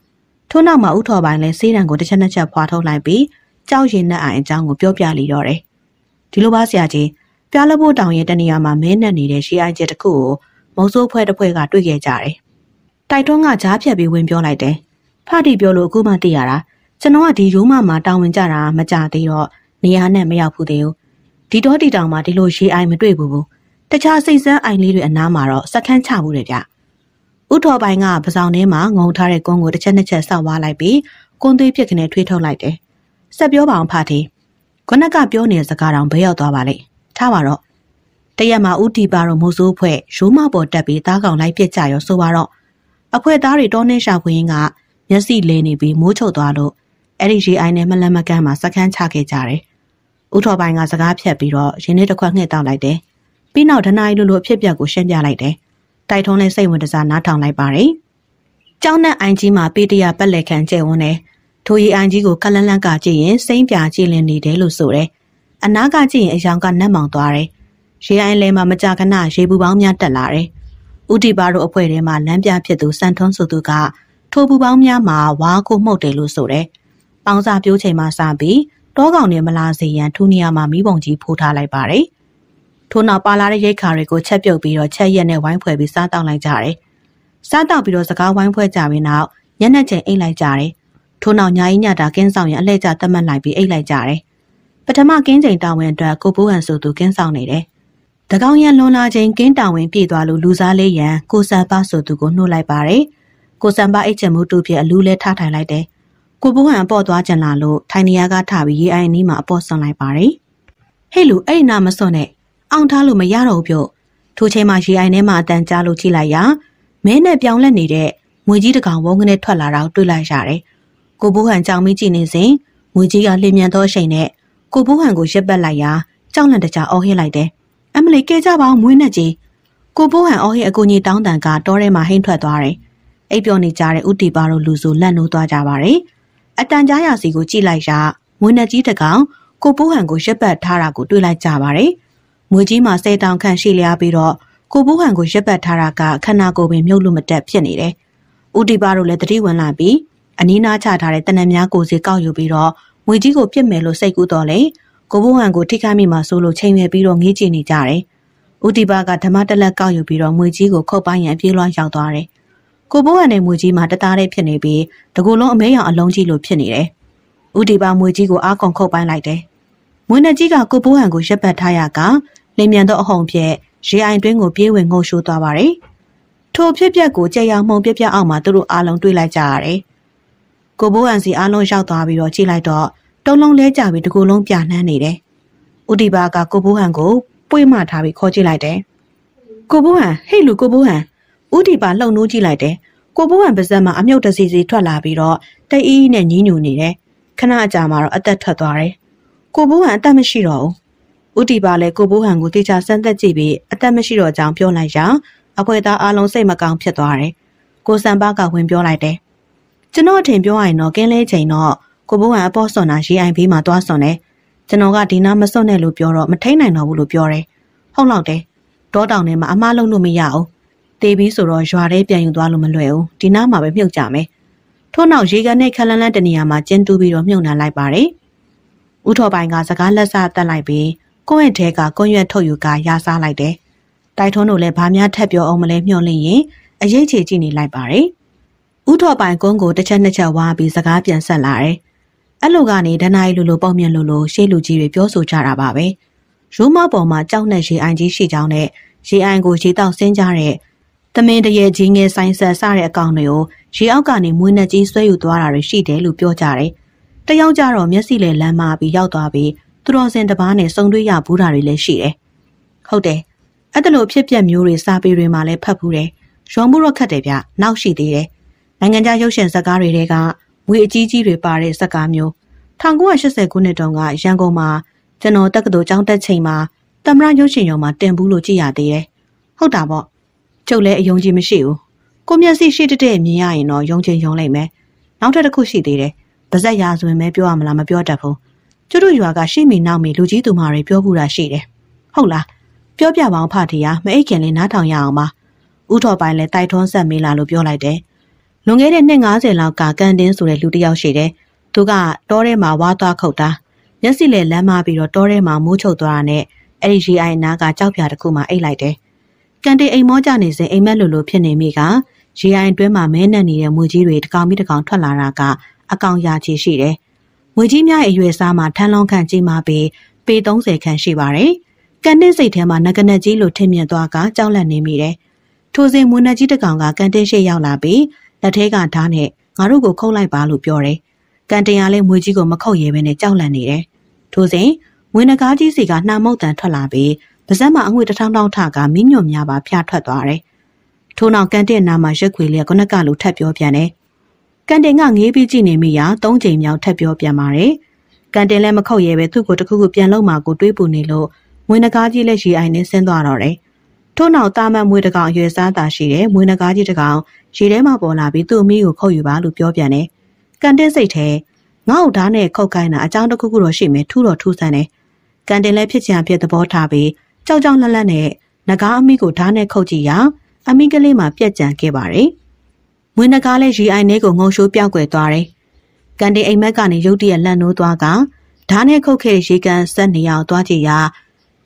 S1: ထို့နောက်မှာဥထော်ပိုင်လည်းဆေးတံကိုတစ်ချက်နှစ်ချက်ဖွာထုတ်လိုက်ပြီးကြောက်ရင်နဲ့အိုင်အကြောင်းကိုပြောပြလီတော့တယ်။ဒီလိုပါဆရာကြီးပြားလဖို့တောင်ရဲ့တနေရာမှာမင်းနဲ့နေတဲ့ရှေးအိုင်ချက်တစ်ခုကိုမုံဆိုးဖွဲတစ်ဖွဲကတွေ့ခဲ့ကြတယ်။တိုက်တွန်းကကြားဖြတ်ပြီးဝင်ပြောလိုက်တယ်။ဖတီပြောလို့အခုမှသိရတာကျွန်တော်ကဒီရိုးမမှာတာဝန်ကြတာမကြသေးတော့နေရာနဲ့မရောက်ဘူးသေးဘူး။ဒီတော့တီတောင်မှာဒီလိုရေအိုင်မတွေ့ဘူးဘူး။တခြားစိတ်ဆန်းအိုင်လေးတွေအနားမှာတော့စက်ခန်းချဘူးတယ်ဗျ။ ဥထော်ပိုင်ကပစောင်ထဲမှာငုံထားတဲ့ကွန်းကိုတစ်ချက်နှစ်ချက်ဆောက်ဝါလိုက်ပြီးကွန်းသွေးပြစ်ကနေထွေးထုတ်လိုက်တယ်။ဆက်ပြောပါအောင်ဖတီ။ခုနကပြောနေတဲ့စကားတောင်ဘယ်ရောက်သွားပါလိမ့်။ထားပါတော့တရက်မှာဥတီပါတော့မိုးစိုးဖွဲ့ရိုးမပေါ်တက်ပြီးသားကောင်လိုက်ပြစ်ကြရောဆိုပါတော့အဖွဲသားတွေတောနှင်းရှာဖွေရင်းကမျက်စိလဲနေပြီးမိုးချုပ်သွားလို့အဲ့ဒီရေအိုင်နဲ့မလန်မကန်းမှာစကန်းချခဲ့ကြတယ်။ဥထော်ပိုင်းကစကားဖြတ်ပြီးတော့ရင်းနှီးတစ်ခွက်ငှက်တောက်လိုက်တယ်။ပြီးနောက်ဒနာရီလိုလိုအဖြစ်ပြက်ကိုရှင်းပြလိုက်တယ်။ တိုက်ထုံးနဲ့စိတ်ဝင်တစားနားထောင်လိုက်ပါတယ်။ကျောင်းနဲ့အိုင်ကြီးမှာပေတရပက်လက်ခံကျဲဝန်းတယ်။ထိုရီအိုင်ကြီးကိုကလန်းလန်းကကြည့်ရင်စိမ့်ပြကြည့်လင်နေတယ်လို့ဆိုတယ်။အနားကကြည့်ရင်အယောင်ကနတ်မောင်သွားတယ်။ရေအိုင်လဲမှာမကြခဏရေပူပေါင်းများတက်လာတယ်။ဦးတီပါတို့အဖွဲ့ထဲမှာလမ်းပြဖြစ်သူစံထွန်းဆိုသူကထိုပူပေါင်းများမှာဝါကိုမှုတ်တယ်လို့ဆိုတယ်။ပေါင်းစာပြိုးချိန်မှာစပြီးတောကောင်တွေမလာစေရန်ထူနေရာမှာမိဘုံကြီးဖိုးထားလိုက်ပါတယ်။ ထို့နောက်ပါလာတဲ့ရိတ်ခါတွေကိုချက်ပြုတ်ပြီးတော့ချက်ရက်နဲ့ဝိုင်းဖွဲ့ပြီးစားတောက်လိုက်ကြတယ်။စားတောက်ပြီးတော့စကားဝိုင်းဖွဲ့ကြပြီးနောက်ညနေချိန်အိတ်လိုက်ကြတယ်။ထို့နောက်ညာကြီးညတာကင်းဆောင်ရင်အလှည့်ကျသတ်မှတ်လိုက်ပြီးအိတ်လိုက်ကြတယ်။ပထမကင်းချိန်တာဝန်အတွက်ကိုဘိုးဟန်ဆိုသူကင်းဆောင်နေတယ်။။တကောင်ရန်လွန်လာချိန်ကင်းတာဝန်ပြည့်သွားလို့လူစားလေးရန်ကိုစံပါဆိုသူကိုနှုတ်လိုက်ပါတယ်။ကိုစံပါအိတ်ချင်မှုတူဖြစ်အလူးလဲထားထိုင်လိုက်တယ်။ကိုဘိုးဟန်အပေါ်သွားကြလာလို့ထိုင်နေရကထပြီးရေအိုင်နီးမှာအပေါ်ဆွန်လိုက်ပါတယ်။ဟဲ့လူအဲ့နာမစွန်နဲ့ အောင်ထားလို့မရတော့ဘူးပြုတ်။ထိုချိန်မှာရေအိုင်ထဲမှာအတန်ကြားလို့ကြည့်လိုက်ရမဲနဲ့ပြောင်းလဲနေတဲ့ငွေကြီးတကောင်ဝုန်းကနေထွက်လာတော့တွေ့လိုက်ရတယ်။ကိုဘိုးဟန်ကြောင်မိကြည့်နေစဉ်ငွေကြီးကလျင်မြန်သောအချိန်နဲ့ကိုဘိုးဟန်ကိုရက်ပတ်လိုက်ရာကြောက်လန့်တကြားအော်ဟစ်လိုက်တယ်အမလီကဲကြပါအောင်မွေးနဲ့ကြီးကိုပိုးဟန်အော်ဟစ်အကူကြီးတောင်းတန်ကတောထဲမှာဟိမ့်ထွက်သွားတယ်အိပ်ပျော်နေကြတဲ့ဥတီပါတို့လူဆိုလက်နိုးသွားကြပါတယ်အတန်ကြားရစီကိုကြည့်လိုက်ရမွေးနဲ့ကြီးတကောင်ကိုပိုးဟန်ကိုရက်ပတ်ထားတာကိုတွေ့လိုက်ကြပါတယ် မွေကြီးမှာစေတောင်ခန့်ရှိလျားပြီးတော့ကိုပိုးဟန်ကိုရက်ပတ်ထားတာကခန္ဓာကိုယ်ပင်မြုပ်လို့မတက်ဖြစ်နေတယ်ဥတီပါတို့လည်းတတိဝင်လာပြီးအနီးနားချထားတဲ့တနက်များကိုစီကောက်ယူပြီးတော့ငွေကြီးကိုပြစ်မယ်လို့စိတ်ကူးတော်လေကိုဘိုးဟန်ကိုထိခိုက်မိမှာဆိုလို့ချိန်ရွယ်ပြီးတော့ငေးကြည့်နေကြတယ်။ဦးတီပါကဓမ္မတက်လက်ကောက်ယူပြီးတော့ငွေကြီးကိုခုတ်ပိုင်းရန်ပြေးလွှားရောက်သွားတယ်။ကိုဘိုးဟန်နဲ့ငွေကြီးမှာတသားတည်းဖြစ်နေပြီးတကူလုံးအမဲရောင်အလုံးကြီးလိုဖြစ်နေတယ်။ဦးတီပါငွေကြီးကိုအားကုန်ခုတ်ပိုင်းလိုက်တယ်။ မွေးနှကြီးကကိုဘိုးဟန်ကိုရက်ပတ်ထားရကလင်မြန်သောအဟုန်ဖြင့်ရေအိုင်တွင်းကိုပြေးဝင်ငုံရှိုးသွားပါတယ်။ထိုဖြစ်ပျက်ကိုကြက်ရောင်မှုံပြက်ပြက်အောင်မှာသူတို့အားလုံးတွေးလိုက်ကြရတယ်။ကိုဘိုးဟန်စီအားလုံးရောက်သွားပြီးတော့ကြည့်လိုက်တော့တုံးလုံးလဲကြပြီးတကူလုံးပြနှမ်းနေတယ်ဦးဒီပါကကိုဘိုးဟန်ကိုပွေ့မှထားပြီးခေါ်ကြည့်လိုက်တယ်။ကိုဘိုးဟန်ဟေ့လူကိုဘိုးဟန်ဦးဒီပါလှုံနှိုးကြည့်လိုက်တယ်။ကိုဘိုးဟန်ပါဇက်မှာအမြုပ်တစီစီထွက်လာပြီးတော့တိတ်အီးနဲ့ညင်းညူနေတယ်။ခဏအကြာမှာတော့အသက်ထွက်သွားတယ်။ ကိုဘိုးဟန်အသက်မရှိတော့ဘူး။ဦးဒီပါလည်းကိုဘိုးဟန်ကိုတေချာဆန်းသက်ကြည့်ပြီးအသက်မရှိတော့ကြောင်းပြောလိုက်ရာအဖွဲသားအားလုံးစိတ်မကောင်းဖြစ်သွားတယ်။ကိုစံပါကဝင်ပြောလိုက်တယ်။ကျွန်တော်အထင်ပြောရရင်တော့ကင်းလဲချိန်တော့ကိုဘိုးဟန်အပေါ်စွန်တာရေအိုင်ဘေးမှာသွားစွန်တယ်။ကျွန်တော်ကဒီနာမစွန်နဲ့လို့ပြောတော့မထိန်နိုင်တော့ဘူးလို့ပြောတယ်။ဟုတ်လောက်တယ်။တောတောင်ထဲမှာအမားလုံးလို့မရအောင်။တေးပြီးဆိုတော့ရွာထဲပြန်ယူသွားလို့မလွယ်ဘူး။ဒီနားမှာပဲမြုပ်ကြမယ်။ထို့နောက်ရေကန်နဲ့ခလန်းလန်းတနေရာမှာကျင်းတူးပြီးတော့မြုပ်နှံလိုက်ပါတယ်။ ဥထော်ပိုင်ကစကားလက်စတက်လိုက်ပြီးကိုယ့်ရဲ့ထဲကကွန်ရွက်ထုတ်ယူကရာစားလိုက်တယ်။တိုက်ထွန်းတို့လည်းဘာများထက်ပြောအောင်မလဲမျှော်လင့်ရင်အရေးချေကြည့်နေလိုက်ပါတယ်။ဥထော်ပိုင်ကုန်းကိုတစ်ချက်နှစ်ချက်ဝါပြီးစကားပြန်ဆက်လာတယ်။အဲ့လိုကနေဒနိုင်လူလိုပုံမြင်လူလိုရှေးလူကြီးတွေပြောဆိုကြတာပါပဲ။ရိုးမပေါ်မှာကြောက်နဲ့ရေအိုင်ကြီးရှိကြောင်းနဲ့ရေအိုင်ကိုရေတောက်ဆင်းကြတဲ့သမင်တရေကြီးငယ်ဆိုင်ဆက်စတဲ့အကောင်တွေကိုရေအောက်ကနေမွေးနှက်ကြီးဆွဲယူသွားတာတွေရှိတယ်လို့ပြောကြတယ်။ တယောက်ကြတော့မျက်စိလေလမ်းမပြီးရောက်သွားပြီးသူတော်စင်တပားနဲ့စုံတွေ့ရဘူးတာတွေလည်းရှိတယ်။ဟုတ်တယ်။အဲ့ဒါလိုဖြစ်ပျက်မျိုးတွေစာပေတွေမှာလည်းဖတ်ဘူးတယ်။ရောမှုတော့ခတ်တယ်ဗျ။နောက်ရှိသေးတယ်။နိုင်ငံခြားရုပ်ရှင်ဇာတ်ကားတွေတဲကငွေအကြီးကြီးတွေပါတဲ့ဇာတ်ကားမျိုး1980ခုနှစ်တုန်းကရန်ကုန်မှာကျွန်တော်တက္ကသိုလ်ကျောင်းတက်ချိန်မှာတမရရုပ်ရှင်ရုံမှာတင်ဘူးလို့ကြည့်ရသေးတယ်။ဟုတ်တာပေါ့။ကျုပ်လည်းအယုံကြည်မရှိဘူး။ကိုမျက်စိရှိတဲ့တဲ့မြင်ရရင်တော့ယုံချင်ယုံလိုက်မယ်။နောက်ထပ်တစ်ခုရှိသေးတယ်။ ပါဇက်ရာဆိုရင်ပဲပြောရမလားမပြောတတ်ဘူး။ကျွတ်တို့ရွာကရှိမိနောက်မိလူကြီးသူမတွေပြောဘူးတာရှိတယ်။ဟုတ်လား။ပြောပြပါအောင်ဖထေရမအိတ်ခင်လေးနားထောင်ရအောင်ပါ။ဥထော်ပိုင်လည်းတိုက်ထွန်းဆက်မေးလာလို့ပြောလိုက်တယ်။လွန်ခဲ့တဲ့နှစ်90လောက်ကကန်တင်းဆိုတဲ့လူတစ်ယောက်ရှိတယ်။သူကတောထဲမှာဝါသွားခုတ်တာ။မျက်စိလေလမ်းမပြီးတော့တောထဲမှာမိုးချုပ်သွားတာနဲ့အဲ့ဒီရီအိုင်နာကကြောက်ပြာတစ်ခုမှအိတ်လိုက်တယ်။ကန်တေအိမ်မောကြနေစဉ်အိမ်မက်လိုလိုဖြစ်နေမိကရီအိုင်တွဲမှာမဲနဲ့နေတဲ့မွေကြီးတွေတကောင်ပြီးတကောင်ထွက်လာတာက အကောင်ရာချီရှိတယ်။မွေကြီးများရဲ့အရွယ်စားမှာထန်းလုံးခန့်ကြီးမှပြီးပေ30ခန့်ရှိပါတယ်။ကန်တင်းစိတ်ထဲမှာငကနက်ကြီးလိုထင်မြင်သွားကကြောက်လန့်နေမိတယ်။ထိုစဉ်မွေနက်ကြီးတကောင်ကကန်တင်းရှိရောက်လာပြီးလက်ထဲကဓာတ်နဲ့ငါတို့ကိုခုတ်လိုက်ပါလို့ပြောတယ်။ကန်တင်ရလဲမွေကြီးကိုမခုတ်ရဲဘဲနဲ့ကြောက်လန့်နေတယ်။ထိုစဉ်မွေနကားကြီးစီကနှာမုတ်တန်ထွက်လာပြီးပါဇက်မှာအငွေတထောင်ထောင်ထကမင်းညွန့်များပါဖျားထွက်သွားတယ်။ထို့နောက်ကန်တင်နာမှာရက်ခွေလေးကနက်ကလိုထပ်ပြောပြန်တယ်။ ကန်တင်ကငေးပြီးကြည့်နေမိရာ၃ချိန်မြောက်ထပ်ပြောပြန်ပါတယ်။ကန်တင်လည်းမခုတ်ရဲပဲသူ့ကိုတခုခုပြန်လုံးမှာကိုတွေးပူနေလို့မွေနကားကြီးလည်းရေအိုင်နဲ့ဆင်းသွားတော့တယ်။ထို့နောက်တာမန်မွေတကောင်အရွယ်စားတာရှိတယ်မွေနကားကြီးတကောင်ရေထဲမှာပေါ်လာပြီးသူ့အမိကိုခုတ်ယူပါလို့ပြောပြန်တယ်။ကန်တင်စိတ်ထဲငါ့ကိုဓာတ်နဲ့ခုတ်ခိုင်းတာအကြောင်းတစ်ခုခုတော့ရှိမယ်ထူတော့ထူဆန်းတယ်။ကန်တင်လည်းဖြစ်ချင်ဖြစ်သဘောထားပြီးကြောက်ကြောက်လန့်လန့်နဲ့နဂါအမိကိုဓာတ်နဲ့ခုတ်ကြည့်ရာအမိကလေးမှပြက်ကြံခဲ့ပါတယ်။ မွေးနဂါလည်းရီအိုင်နဲ့ကိုငုံရှိုးပြောက်ွယ်သွားတယ်။ကန်တင်အိမ်မက်ကနေရုတ်တရက်လန့်နိုးသွားကဓာတ်နဲ့ခုတ်ခဲ့ရေကန်ဆက်နေအောင်သွားကြည့်ရာ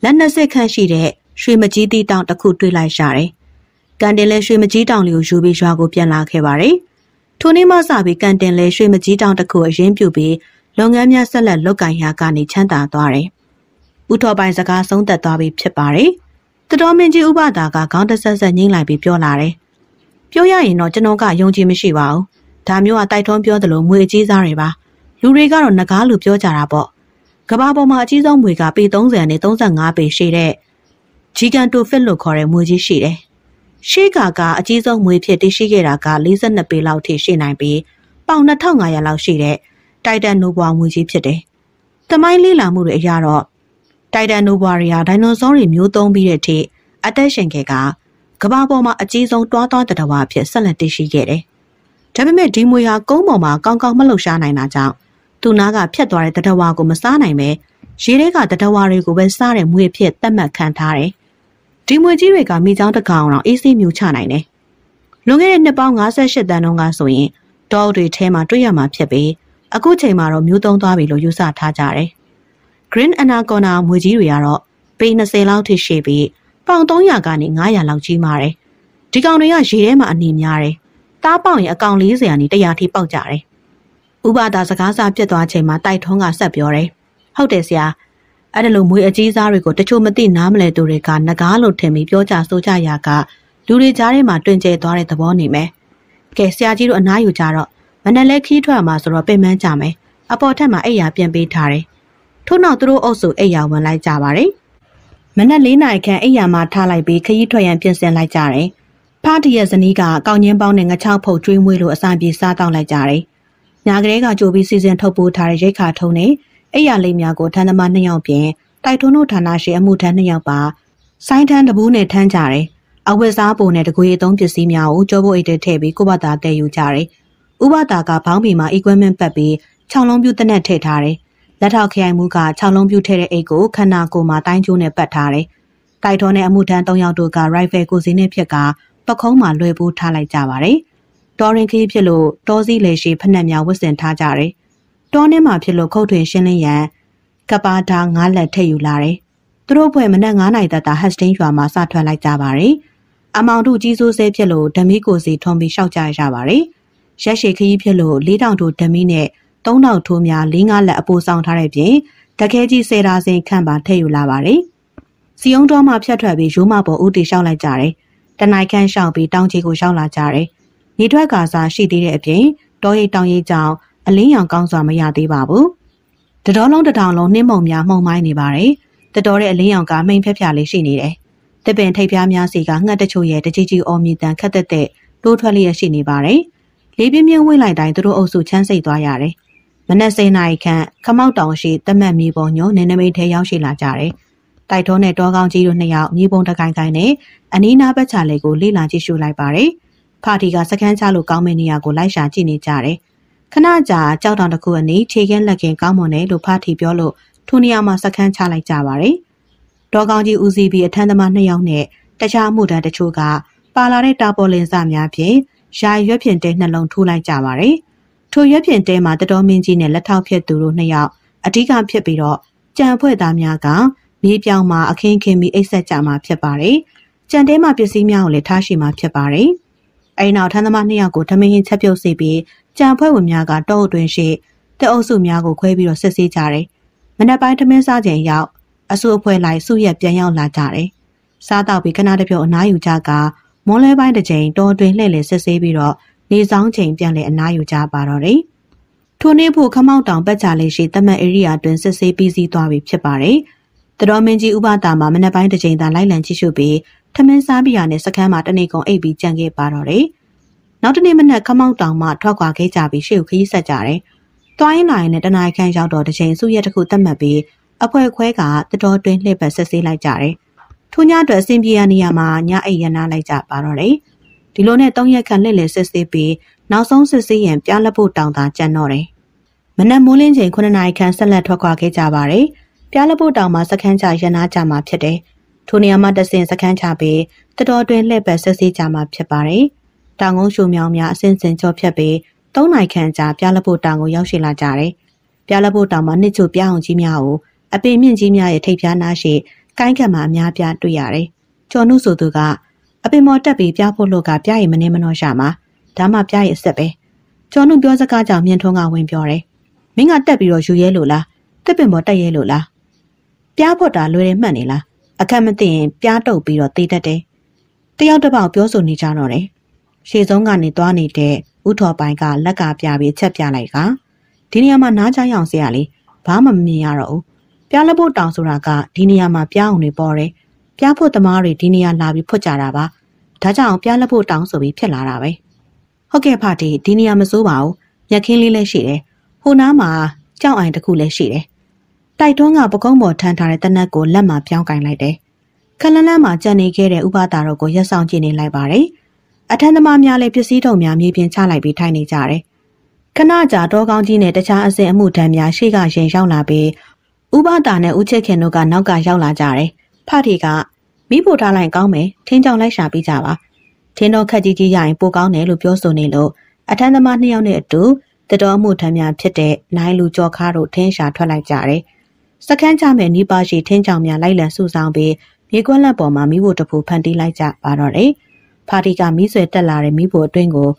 S1: လက်နှစ်စစ်ခန့်ရှိတဲ့ရွှေမကြီးတီတောင်တစ်ခုတွေ့လိုက်ရတယ်။ကန်တင်လည်းရွှေမကြီးတောင်လေးကိုယူပြီးရွာကိုပြန်လာခဲ့ပါတယ်။ထိုနေ့မှစပြီးကန်တင်လည်းရွှေမကြီးတောင်တစ်ခုအရင်ပြုတ်ပြီးလုပ်ငန်းများဆက်လက်လုပ်ကိုင်ရာကနေချမ်းသာသွားတယ်။ဥထော်ပိုင်စကားဆုံးသက်သွားပြီးဖြစ်ပါတယ်။တတော်မင်းကြီးဥပဒါကခေါင်းတဆက်ဆက်ငိမ့်လိုက်ပြီးပြောလာတယ်။ ပြောရရင်တော့ကျွန်တော်ကယုံကြည်မရှိပါဘူး။ဒါမျိုးကတိုက်ထွန်းပြောသလိုမွေအကြီးစားတွေပါ။လူတွေကတော့ငကားလူပြောကြတာပေါ့။ကဘာပေါ်မှာအကြီးဆုံးမွေကပေ30နဲ့35ပေရှိတဲ့ဂျီကန်တိုဖစ်လို့ခေါ်တဲ့မွေကြီးရှိတယ်။ရှေးကာကအကြီးဆုံးမွေဖြစ်တည်ရှိခဲ့တာက42ပေလောက်ထိရှိနိုင်ပြီးပေါင်2500လောက်ရှိတဲ့တိုက်တန်နိုဘွားမွေကြီးဖြစ်တယ်။တမိုင်းလေးလာမှုတွေအရတော့တိုက်တန်နိုဘွားတွေကဒိုင်နိုဆောတွေမျိုးသုံးပြီးတဲ့အထိအသက်ရှင်ခဲ့က ကဘာပေါ်မှာအကြီးဆုံးတွားတွားတတဝါဖြစ်ဆက်လက်တည်ရှိခဲ့တယ်။ဒါပေမဲ့ဒီမွေဟာကုန်းပေါ်မှာကောင်းကောင်းမလှုပ်ရှားနိုင်တာကြောင့်သူနာကဖြတ်သွားတဲ့တတဝါကိုမစားနိုင်ပဲရေထဲကတတဝါတွေကိုပဲစားတဲ့မွေဖြစ်သတ်မှတ်ခံထားတယ်။ဒီမွေကြီးတွေကမိချောင်းတကောင်အောင်အေးဆေးမြူချနိုင်တယ်။လွန်ခဲ့တဲ့နှစ်ပေါင်း58တန်းတုန်းကဆိုရင်တောအုပ်တွေထဲမှာတွေ့ရမှာဖြစ်ပြီးအခုချိန်မှာတော့မျိုးသုံးသွားပြီလို့ယူဆထားကြတယ်။ Green Anaconda မွေကြီးတွေကတော့ပေ20လောက်ထိရှိပြီး ပေါင်300ကနေ900လောက်ကြီးမာတယ်။ဒီကောင်တွေကရေထဲမှာအနေများတယ်။တားပေါင်ရင်အကောင်40ကနေ100ထိပေါက်ကြတယ်။ဥပဒါစကားစားပြတ်သွားချိန်မှာတိုက်ထုံးကဆက်ပြောတယ်။ဟုတ်တယ်ဆရာ။အဲ့ဒါလိုမွေအကြီးစားတွေကိုတချို့မသိနားမလဲသူတွေကငကားလို့ထင်ပြီးပြောကြဆိုကြရာကလူတွေကြားထဲမှာတွင်ကျဲသွားတဲ့သဘောနေမယ်။ကဲဆရာကြီးတို့အနားယူကြတော့မနက်လဲခီးထွက်မှာဆိုတော့ပင်မန်းကြမယ်အပေါ်ထက်မှာအိယာပြန်ပေးထားတယ်ထိုထို့နောက်သူတို့အုပ်စုအိယာဝင်လိုက်ကြပါတယ်။ မနက်၄နာရီခန့်အိယာမှာထားလိုက်ပြီးခရီးထွက်ရန်ပြင်ဆင်လိုက်ကြတယ်။ဖားတရဲ့ဇနီးကကောင်းချင်းပေါင်းနဲ့ငချောက်ဖုတ်ကျွေးမွေးလို့အစာပြေစားတောင်းလိုက်ကြတယ်။ညာကလေးကကြိုပြီးစီစဉ်ထုတ်ပိုးထားတဲ့ရိတ်ခါထုံးနဲ့အိယာလိမ်များကိုထန်းသမားနှစ်ယောက်ပြင်တိုက်ထွန်းတို့ဌာနရှိအမှုထမ်းနှစ်ယောက်ပါဆိုင်းထန်းတပူးနဲ့ထမ်းကြတယ်။အဝတ်စားပုံနဲ့တကွေအုံးပစ္စည်းများကိုကြောပိုးအိတ်ထဲထည့်ပြီးကိုဘတာတည်ယူကြတယ်။ဥပတာကဘောင်းပီမှာ equipment ပတ်ပြီးခြောင်လုံးပြူတနက်ထည့်ထားတယ်။ လက်ထောက်ခရိုင်မှုကခြောင်လုံးပြူထည့်တဲ့အိတ်ကိုခန္ဓာကိုယ်မှာတိုင်းကျိုးနဲ့ပတ်ထားတယ်။တိုက်ထွန်းနဲ့အမှုထမ်း၃ယောက်တို့က rifle ကိုစီးနဲ့ဖြစ်ကပခုံးမှာလွယ်ပိုးထားလိုက်ကြပါတယ်။တော်ရင်ခီးဖြစ်လို့တောစည်းလေရှိဖက်နှက်များဝတ်ဆင်ထားကြတယ်။တောထဲမှာဖြစ်လို့ခုတ်ထွင်ရှင်းလင်းရန်ကပါတာငါးလက်ထည့်ယူလာတယ်။သူတို့ဖွဲ့မနက်9နာရီတတာဟတ်စတင်းရွာမှာစထွက်လိုက်ကြပါတယ်။အမောင်တို့ကြီးစိုးဆဲဖြစ်လို့ဓမီကိုစီထုံပြီးရှောက်ကြရပါတယ်။ရက်ရှည်ခရီးဖြစ်လို့၄တောင်တို့ဓမီနဲ့ ၃တောင်ထိုးများ၄၅လက်အပိုးဆောင်ထားတဲ့ပြင်တခဲကြီးဆယ်တာစင်ခန့်ပါထည့်ယူလာပါတယ်။စီယုံတော်မှဖြတ်ထွက်ပြီးရိုးမပေါ်ဦးတီလျှောက်လိုက်ကြတယ်။တနိုင်ခန့်လျှောက်ပြီးတောင်ချီကိုလျှောက်လာကြတယ်။ညီထွက်ကစားရှိသေးတဲ့အပြင်တောရိပ်တောင်ရိပ်ကြောင့်အလင်းရောင်ကောင်းစွာမရသေးပါဘူး။တတော်လုံးတထောင်လုံးနှင်းမုံများမှုံမိုင်းနေပါတယ်။တတော်တဲ့အလင်းရောင်ကမိန်ဖက်ဖျားလေးရှိနေတယ်။တပင်ထိပ်ပြားများစီကငှက်တချို့ရဲ့တကြီးကြီးအော်မြည်တန်ခက်သက်သက်တိုးထွက်လျက်ရှိနေပါတယ်။လေးပြင်းပြင်းဝိလိုက်တိုင်းသူတို့အုပ်စုချမ်းစိတ်သွားရတယ်။ မနက်စိန်နိုင်ခန့်ခမောက်တောင်ရှိတမတ်မြေပုံညိုနေနမိတ်ထဲရောက်ရှိလာကြတယ်။တိုက်ထုံးနဲ့တောကောင်းကြီးတို့နှစ်ယောက်မြေပုံတကိုင်ကိုင်နဲ့အနီးနားဘက်ချာလေးကိုလေ့လာကြည့်ရှုလိုက်ပါတယ်။ဖာတီကစကန်းချလို့ကောင်းမယ့်နေရာကိုလိုက်ရှာကြည့်နေကြတယ်။ခဏကြာကြောက်တောင်တစ်ခုအနီးခြေကင်းလက်ခင်ကောင်းမွန်တယ်လို့ဖာတီပြောလို့ထိုနေရာမှာစကန်းချလိုက်ကြပါတယ်။တောကောင်းကြီးဦးစီးပြီးအထမ်းသမားနှစ်ယောက်နဲ့တခြားမှုတန်းတချို့ကပါလာတဲ့တာပေါ်လင်စများဖြင့်ယာရွက်ဖြင့်တဲနှလုံးထိုးလိုက်ကြပါတယ်။ ထိုရွက်ဖြင့်တဲမှာတတော်မင်းကြီးနဲ့လက်ထောက်ဖြစ်သူတို့နှစ်ယောက်အဓိကဖြစ်ပြီးတော့ကြံဖွဲ့သားများကမြေပြောင်မှာအခင်းခင်းပြီးအိတ်ဆက်ကြမှာဖြစ်ပါတယ်။ကြံတဲမှာပစ္စည်းများကိုလည်းထားရှိမှာဖြစ်ပါတယ်။အဲဒီနောက်ထမ်းသမားနှစ်ယောက်ကိုဓမင်းရင်ချက်ပြုတ်စီပြီးကြံဖွဲ့ဝင်များကတောအုပ်တွင်ရှိတဲ့အုပ်စုများကိုခွဲပြီးတော့စစ်ဆေးကြတယ်။မနက်ပိုင်းထမင်းစားချိန်ရောက်အဆူအဖွဲ့လိုက်စုရက်ပြန်ရောက်လာကြတယ်။စားတော့ပြီးခဏတစ်ပြုတ်အနားယူကြကမွန်လဲပိုင်းတစ်ချိန်တောတွင်လှည့်လည်စစ်ဆေးပြီးတော့ နေဆောင်ချိန်ပြန်လည်အနားယူကြပါတော့တယ်။ထိုနေ့ဖို့ခမောက်တောင်ပတ်ချလေးရှိတမတ်ဧရိယာတွင်စစ်ဆေးပြီးစီးသွားပြီဖြစ်ပါတယ်။တတော်မင်းကြီးဥပတာမှာမနက်ပိုင်းတစ်ချိန်သာလိုက်လံကြည့်ရှုပြီးထမင်းစားပြီးရနဲ့စခန်းမှာတနေ့ကုန်အိပ်ပြီးကြံခဲ့ပါတော့တယ်။နောက်တနေ့မနက်ခမောက်တောင်မှထွက်ခွာခဲ့ကြပြီးရှေ့ကိုခရီးဆက်ကြတယ်။တွိုင်းလိုက်နဲ့တနင်္ဂနွေခန့်ရောက်တော့တစ်ချိန်စုရက်တစ်ခုသတ်မှတ်ပြီးအဖွဲ့ခွဲကတတော်တွင်လှည့်ပတ်ဆက်ဆေးလိုက်ကြတယ်။ထိုညအတွက်အဆင်ပြေရနေရမှာညအိပ်ရနာလိုက်ကြပါတော့တယ်။ ဒီလိုနဲ့၃ရက်ခန့်လှည့်လည်ဆက်ဆေးပြီးနောက်ဆုံးစစ်ဆေးရင်ပြားလက်ဖို့တောင်းတာကြံတော့တယ်။မနက်မိုးလင်းချိန်9နာရီခန့်ဆက်လက်ထွက်ခွာခဲ့ကြပါတယ်။ပြားလက်ဖို့တောင်းမှာစခန်းချရနာကြမှာဖြစ်တယ်။ထိုနေရာမှာတဆင်စခန်းချပြီးတတော်တွင်လှည့်ပတ်ဆက်ဆေးကြမှာဖြစ်ပါတယ်။တောင်ကုန်းရှုံမြောင်များအစင်စင်ကြောဖြတ်ပြီး၃နိုင်ခန့်ကြာပြားလက်ဖို့တောင်ကိုရောက်ရှိလာကြတယ်။ပြားလက်ဖို့တောင်မှာနှစ်ချို့ပြားအောင်ကြီးများကိုအပင်မြင့်ကြီးများရဲ့ထိပ်ပြားနားရှိကိုင်းကံမှာအများပြားတွေ့ရတယ်။ကျော်နုဆိုသူက အပင်မော်တက်ပြီးပြားဖို့လို့ကပြားရည်မနေမနှောရှာမှာဒါမှပြားရည်အဆက်ပဲ။ကျော်နုပြောစကားကြောင့်မြင်ထုံးကဝင်ပြောတယ်။မင်းကတက်ပြီးတော့ယူရဲလို့လား။တက်ပင်မော်တက်ရဲလို့လား။ပြားဖို့တာလွယ်တယ်မှတ်နေလား။အခက်မသိရင်ပြားတုပ်ပြီးတော့သေးတတ်တယ်။တယောက်တစ်ပေါက်ပြောဆိုနေကြတော့တယ်။ရှေ့ဆုံးကနေသွားနေတဲ့ဥထော်ပိုင်းကလက်ကပြပြီးချက်ပြလိုက်ကဒီနေရာမှာနားချောင်းအောင်စရာလေးဘာမှမမြင်ရတော့ဘူးပြားလက်ဖို့တောင်ဆိုတာကဒီနေရာမှာပြားအောင်တွေပေါ်တယ်။ ပြားဖို့သမားတွေဒီနေရာလာပြီးဖွတ်ကြတာပါ။ဒါကြောင့်ပြားလက်ဖို့တောင်ဆိုပြီးဖြစ်လာတာပဲ။ဟုတ်ကဲ့ဖတီဒီနေရာမစိုးပါဘူး။ရက်ခင်းလေးလည်းရှိတယ်။ဟိုနားမှာကြောက်အိုင်တစ်ခုလည်းရှိတယ်။တိုက်တွန်းကပကုံးပေါ်ထမ်းထားတဲ့တနက်ကိုလက်မှာပြောင်းကင်လိုက်တယ်။ခလန်းလန်းမှာကြံနေခဲ့တဲ့ဥပဒါတော်ကိုရက်ဆောင်ကြည့်နေလိုက်ပါတယ်။အထက်သမားများလည်းပစ္စည်းထုံများမြေပြင်ချလိုက်ပြီးထိုင်နေကြတယ်။ခဏကြာတောကောင်းကြီးနဲ့တခြားအစင်အမှုထမ်းများရှေ့ကရင်ရောက်လာပြီး။ဥပတာနဲ့ဦးချစ်ခင်တို့ကနောက်ကရောက်လာကြတယ်။ ဖထေကမိဖို့ထားလိုက်ကောင်းမယ်ထင်းကြောင်လိုက်ရှာပြီးကြပါ။ထင်းတော့ခက်ကြီးကြီးရရင်ပိုကောင်းတယ်လို့ပြောဆိုနေလို့အထမ်းသမားနှစ်ယောက်နဲ့အတူတတော်မှုထမ်းများဖြစ်တဲ့နိုင်လူကြော်ခါတို့ထင်းရှာထွက်လိုက်ကြတယ်။စကန်းကြမဲ့နီးပါရှိထင်းကြောင်များလိုက်လံစုဆောင်ပြီးမြေကွက်လက်ပေါ်မှာမိဖို့တပူဖန်တီးလိုက်ကြပါတော့တယ်။ဖာတီကမိဆွဲတက်လာတဲ့မိဖို့အတွင်းကို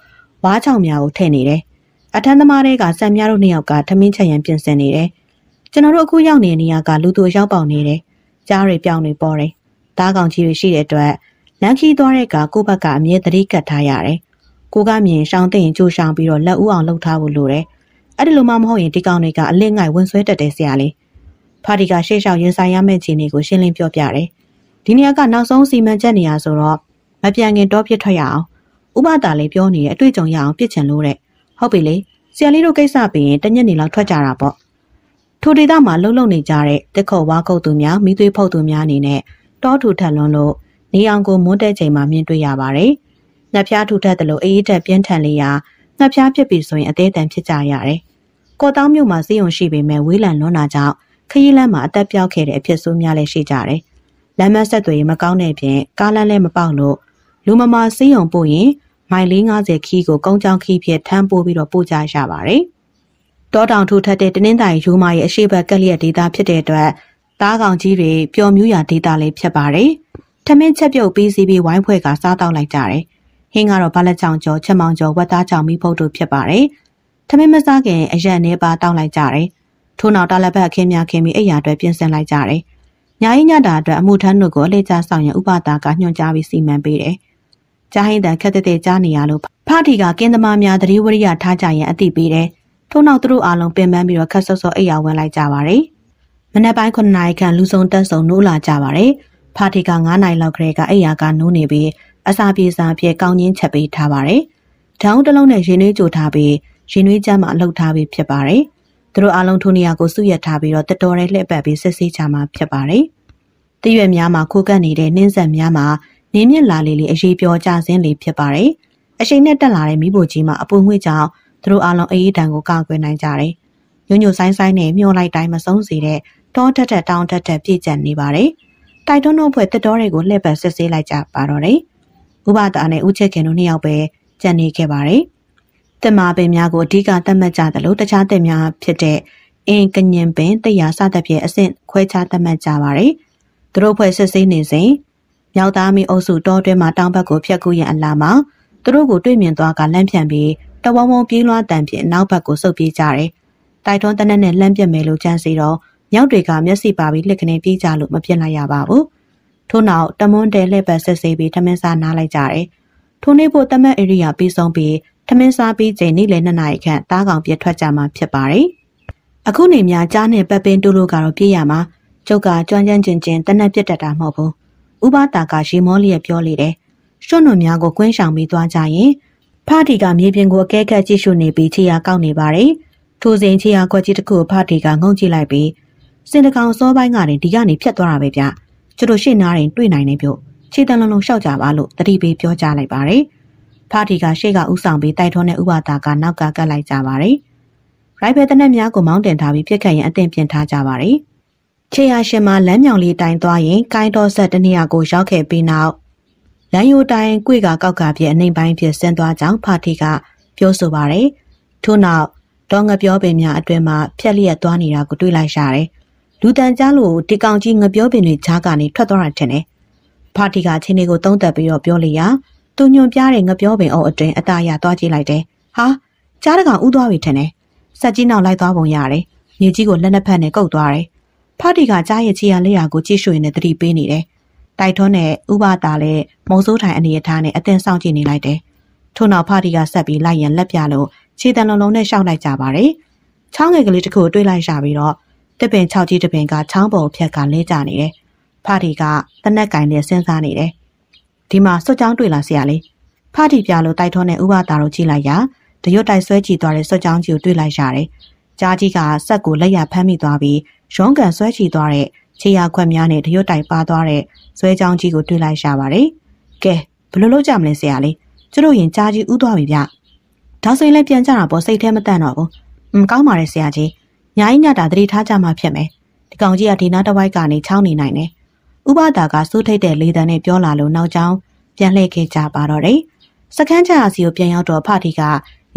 S1: ဝါးချောင်များကိုထည့်နေတယ်။အထမ်းသမားတွေကစံများတို့နှစ်ယောက်ကထမင်းချက်ရန်ပြင်ဆင်နေတယ်။ကျွန်တော်တို့အခုရောက်နေတဲ့နေရာကလူသူရောက်ပေါင်နေတယ်။ ကြားတွေပြောင်းနေပေါ်တယ်။သားကောင်ကြီးတွေရှိတဲ့အတွက်လမ်းခီးသွားတဲ့ကကိုယ့်ဘက်ကအမြဲတတိကတ်ထားရတယ်။ကိုကမြင်ရှောင်းသိရင်ကြိုးရှောင်းပြီးတော့လက်ဦးအောင်လှုပ်ထားဖို့လိုတယ်။အဲ့ဒီလိုမှမဟုတ်ရင်ဒီကောင်တွေကအလစ်ငိုက်ဝင်ဆွဲတက်တဲ့ဆရာလေး။ဖာတီကရှေ့လျှောက်ရင်ဆိုင်ရမယ့်ခြေအနေကိုရှင်းလင်းပြောပြတယ်။ဒီနေရာကနောက်ဆုံးစီမံချက်နေရာဆိုတော့မပြန်ခင်တော့ပြစ်ထွက်ရအောင်။ဥပဒါလေးပြောနေတဲ့အတွေ့အကြုံရအောင်ပြစ်ချင်လို့တဲ့။ဟုတ်ပြီလေ။ဆရာလေးတို့ကိစ္စပြီးရင်တညက်နေလောက်ထွက်ကြတာပေါ့။ ထိုဒေသမှာလှုပ်လှုပ်နေကြတဲ့တက်ခေါ်ဝါကုတ်သူများမိသွေးဖုတ်သူများအနေနဲ့တောထူထက်လွန်းလို့နေအောင်ကိုမွန်းတဲ့ချိန်မှာမြင်တွေ့ရပါတယ်။ငှက်ဖျားထူထက်တယ်လို့အေးအေးတက်ပြင်းထန်လေးရာငှက်ဖျားဖြစ်ပြီဆိုရင်အသေးအတန်ဖြစ်ကြရတယ်။ကော်တောင်းမြို့မှာစေယုံရှိပေမဲ့ဝေးလံလွန်းတာကြောင့်ခရီးလမ်းမှာအသက်ပြောက်ခဲ့တဲ့အဖြစ်ဆိုးများလည်းရှိကြတယ်။လမ်းမဆက်သွေးမကောင်းတဲ့ပြင်ကားလမ်းလည်းမပေါက်လို့လူမမာစေးုံပို့ရင်မိုင်450ခီးကိုကုန်းချောင်းခီးဖြစ်ထမ်းပိုးပြီးတော့ပို့ကြရပါတယ်။ တောတောင်ထူထပ်တဲ့တနင်္သာရီရိုးမရဲ့အရှိဘက်ကလျက်ဒေတာဖြစ်တဲ့အတွက်သားကောင်ကြီးတွေပျော်မြူးရာဒေတာလေးဖြစ်ပါတယ်။ထမင်းချက်ပြုတ်ပြီးစီပြီးဝိုင်းဖွဲ့ကစားတောက်လိုက်ကြတယ်။ဟင်းကတော့ဗလက်ချောင်ကျော်ချက်မောင်ကျော်ဝက်သားချောင်မိဖုတ်တို့ဖြစ်ပါတယ်။ထမင်းမစားခင်အရက်နေပါတောက်လိုက်ကြတယ်။ထို့နောက်တာလက်ဘက်ခင်းများခင်းပြီးအိယာအတွက်ပြင်ဆင်လိုက်ကြတယ်။ညာရင်ညတာအတွက်အမှုထမ်းတို့ကိုအလေးကျဆောင်ရန်ဥပဒါကညွှန်ကြားပြီးစီမံပေးတယ်။ကြားဟင်းတန်ခက်တဲ့တဲ့ကြားနေရလို့ဖာတီကကင်းသမားများသတိဝရိယထားကြရန်အသိပေးတယ်။ ထို့နောက်သူတို့အားလုံးပင်ပန်းပြီးတော့ခက်ဆော့ဆော့အိယာဝင်လိုက်ကြပါတယ်။မနက်ပိုင်း9နာရီခန့်လူစုံတက်ဆုံနိုးလာကြပါတယ်။ဖာတီက9နာရီလောက်ကလေးကအိယာကနိုးနေပြီးအစာပြေစာဖြစ်ကောင်းချင်းချက်ပေးထားပါတယ်။ဓာတ်တစ်လုံးနဲ့ရင်နှွေးကြိုထားပြီးရင်နှွေးချမ်းမှအလုပ်ထားပြီးဖြစ်ပါတယ်။သူတို့အားလုံးထိုနေရာကိုစုရက်ထားပြီးတော့တတော်ရဲလှည့်ပတ်ပြီးစစ်ဆေးချမှာဖြစ်ပါတယ်။တရွက်များမှာခိုးကပ်နေတဲ့နှင်းဆက်များမှာနင်းမြင့်လာလေလေအရေးပြောကြစင်းလေဖြစ်ပါတယ်။အရှိန်နဲ့တက်လာတဲ့မိဖို့ကြီးမှာအပူငွေ့ကြောင့် သူတို့အားလုံးအေးအေးတန်ကိုကာကွယ်နိုင်ကြတယ်။ညွညွဆိုင်ဆိုင်နဲ့မျောလိုက်တိုင်းမဆုံးစေတဲ့တောတက်တက်တောင်းတက်တက်ပြည့်ကျက်နေပါတယ်။တိုက်တွန်းတို့ဖွဲ့တက်တော်တွေကိုလှည့်ပတ်စစ်ဆေးလိုက်ကြပါတော့တယ်။ဥပဒါနဲ့ဦးချက်ခင်တို့နှစ်ယောက်ပဲကြံနေခဲ့ပါတယ်။တက်မာပင်များကိုအဓိကသတ်မှတ်ကြသလိုတခြားတက်များဖြစ်တဲ့အင်းကညင်ပင်တရားစသဖြင့်အဆင့်ခွဲခြားသတ်မှတ်ကြပါတယ်။သူတို့ဖွဲ့စစ်ဆေးနေစဉ်မြောက်သားမီအုပ်စုတောတွင်းမှာတောင်ဘက်ကိုဖျက်ကူးရန်အလားမှာသူတို့ကိုတွေ့မြင်သွားကလမ်းဖြန့်ပြီး တဝုံဝုံပြေးလွှားတန်ဖြင့်နောက်ဘက်ကိုဆုတ်ပြေးကြတယ်။တိုက်တွန်းတနက်နဲ့လှမ်းပြက်မယ်လို့ကြံစီတော့မြောက်တွေကမျက်စိပါပြီးလှစ်ကနေပြေးကြလို့မပြစ်လိုက်ရပါဘူး။ထို့နောက်တမွန်းတဲလှည့်ပတ်ဆက်စေးပြီးထမင်းစားနားလိုက်ကြတယ်။ထိုနေ့ဖို့တမက်ဧရိယာပြီးဆုံးပြီးထမင်းစားပြီးချိန်နေ့လယ်2နာရီခန့်တားကောင်ပြတ်ထွက်ကြမှာဖြစ်ပါတယ်။အခုနေများကြားနဲ့ပတ်ပင်းတူလို့ကတော့ပြေးရမှာကျုပ်ကကြွမ်းကြမ်းကျင်ကျင်တနက်ပြတ်တတ်တာမဟုတ်ဘူး။ဥပတာကရေမောလျက်ပြောလေတယ်။ရွှွန့်နွန်များကိုကွင်းဆောင်ပြီးသွားကြရင် ဖာတီကမြေပြင်ကိုအကဲခတ်ကြည့်ရှုနေပြီးခြေရာကောက်နေပါတယ်။ထိုစဉ်ခြေရာခွက်ကြီးတစ်ခုကိုဖာတီကငုံကြည့်လိုက်ပြီးစင်တကောင်စောပိုင်းကနေဒီကနေဖြတ်သွားတာပဲဗျ။ကျတို့ရှေ့နားရင်တွေ့နိုင်နေပြုတ်ခြေတလုံးလုံးရှောက်ကြပါလို့တတိပေးပြောကြလိုက်ပါတယ်။ဖာတီကရှေ့ကဥဆောင်ပြီးတိုက်ထွန်းတဲ့ဥပဒါကနောက်ကကတ်လိုက်ကြပါတယ်။ရိုက်ဘယ်တနက်များကိုမောင်းတင်ထားပြီးပြစ်ခတ်ရင်အသင်ပြင်ထားကြပါတယ်။ခြေရရှင်မှာလမ်းမြောင်လေးတိုင်သွားရင်ကိုင်းတော်ဆက်တနေရာကိုရောက်ခဲ့ပြီးနောက် လမ်းယိုတိုင်ကွေကကောက်ကပြည့်အနှိမ်ပိုင်းဖြစ်ဆင်းသွားကြောင်းဖာတီကပြောဆိုပါတယ်။ထို့နောက်တော့ငပြောပင်များအတွင်မှာဖြက်လျက်သွားနေတာကိုတွေ့လိုက်ရတယ်။လူတန်ကြားလို့ဒီကောင်ကြီးငပြောပင်တွေဈာကနေထွက်သွားတာထင်တယ်။ဖာတီကချင်းလေးကိုသုံးသက်ပြီးတော့ပြောလိုက်ရာသူညွန်ပြတဲ့ငပြောပင်အုပ်အတွင်အตาရသွားကြည့်လိုက်တယ်။ဟာကြားတကောင်ဥသွားပြီထင်တယ်။ဆက်ကြီးနောက်လိုက်သွားပုံရတယ်။မြေကြီးကိုလက်နှစ်ဖက်နဲ့ကုတ်သွားတယ်။ဖာတီကကြားရဲ့ချီရလက်ရာကိုကြည့်ရှုရင်းနဲ့သတိပေးနေတယ်။ တိုက်ထွန်းတဲ့ဥပတာလည်းမုံစိုးထိုင်အနေအထားနဲ့အသင်ဆောင်ကြည့်နေလိုက်တယ်။ထို့နောက်ဖာတီကဆက်ပြီးလိုက်ရန်လက်ပြလို့ခြေတံလုံးလုံးနဲ့ရှောက်လိုက်ကြပါတယ်။ချောင်းငယ်ကလေးတစ်ခုတွေးလိုက်ရှာပြီးတော့တစ်ပင်၆ကြီးတစ်ပင်ကချောင်းပုံဖြက်ကလဲကြနေတယ်။ဖာတီကတနက်ကင်နဲ့စဉ်းစားနေတယ်။ဒီမှာစွတ်ချောင်းတွေ့လာဆရာလေး။ဖာတီပြလို့တိုက်ထွန်းတဲ့ဥပတာတို့ကြည့်လိုက်ရာတရွတ်တိုက်ဆွဲကြည့်သွားတဲ့စွတ်ချောင်းကြီးကိုတွေ့လိုက်ရတယ်။ကြားကြီးကစက်ကိုလက်ရဖမ်းမိသွားပြီးရုံးကန်ဆွဲချီသွားတဲ့ ခြေရခွက်များနဲ့တရွတ်တိုက်ပါသွားတဲ့ဆွဲချောင်းကြီးကိုတွေ့လိုက်ရှာပါတယ်။ကဲဘယ်လိုလုပ်ကြမလဲဆရာလေးကျတို့ရင်ကြားကြီးဥသွားပြီဗျ။ဒါဆိုရင်လည်းပြန်ကြတာပေါ့စိတ်ထဲမတန့်တော့ဘူး။อืมကောင်းပါတယ်ဆရာကြီး။ညာကြီးညတာတတိထားကြမှာဖြစ်မယ်။ဒီကောင်ကြီးကဒီနားတစ်ဝိုက်ကနေချောင်းနေနိုင်တယ်။ဥပဒါကစိုးထိတ်တဲ့လေတံနဲ့ပြောလာလို့နောက်ကျောင်းပြန်လှည့်ခဲ့ကြပါတော့တယ်။စကန်းချရာစီကိုပြန်ရောက်တော့ဖတီက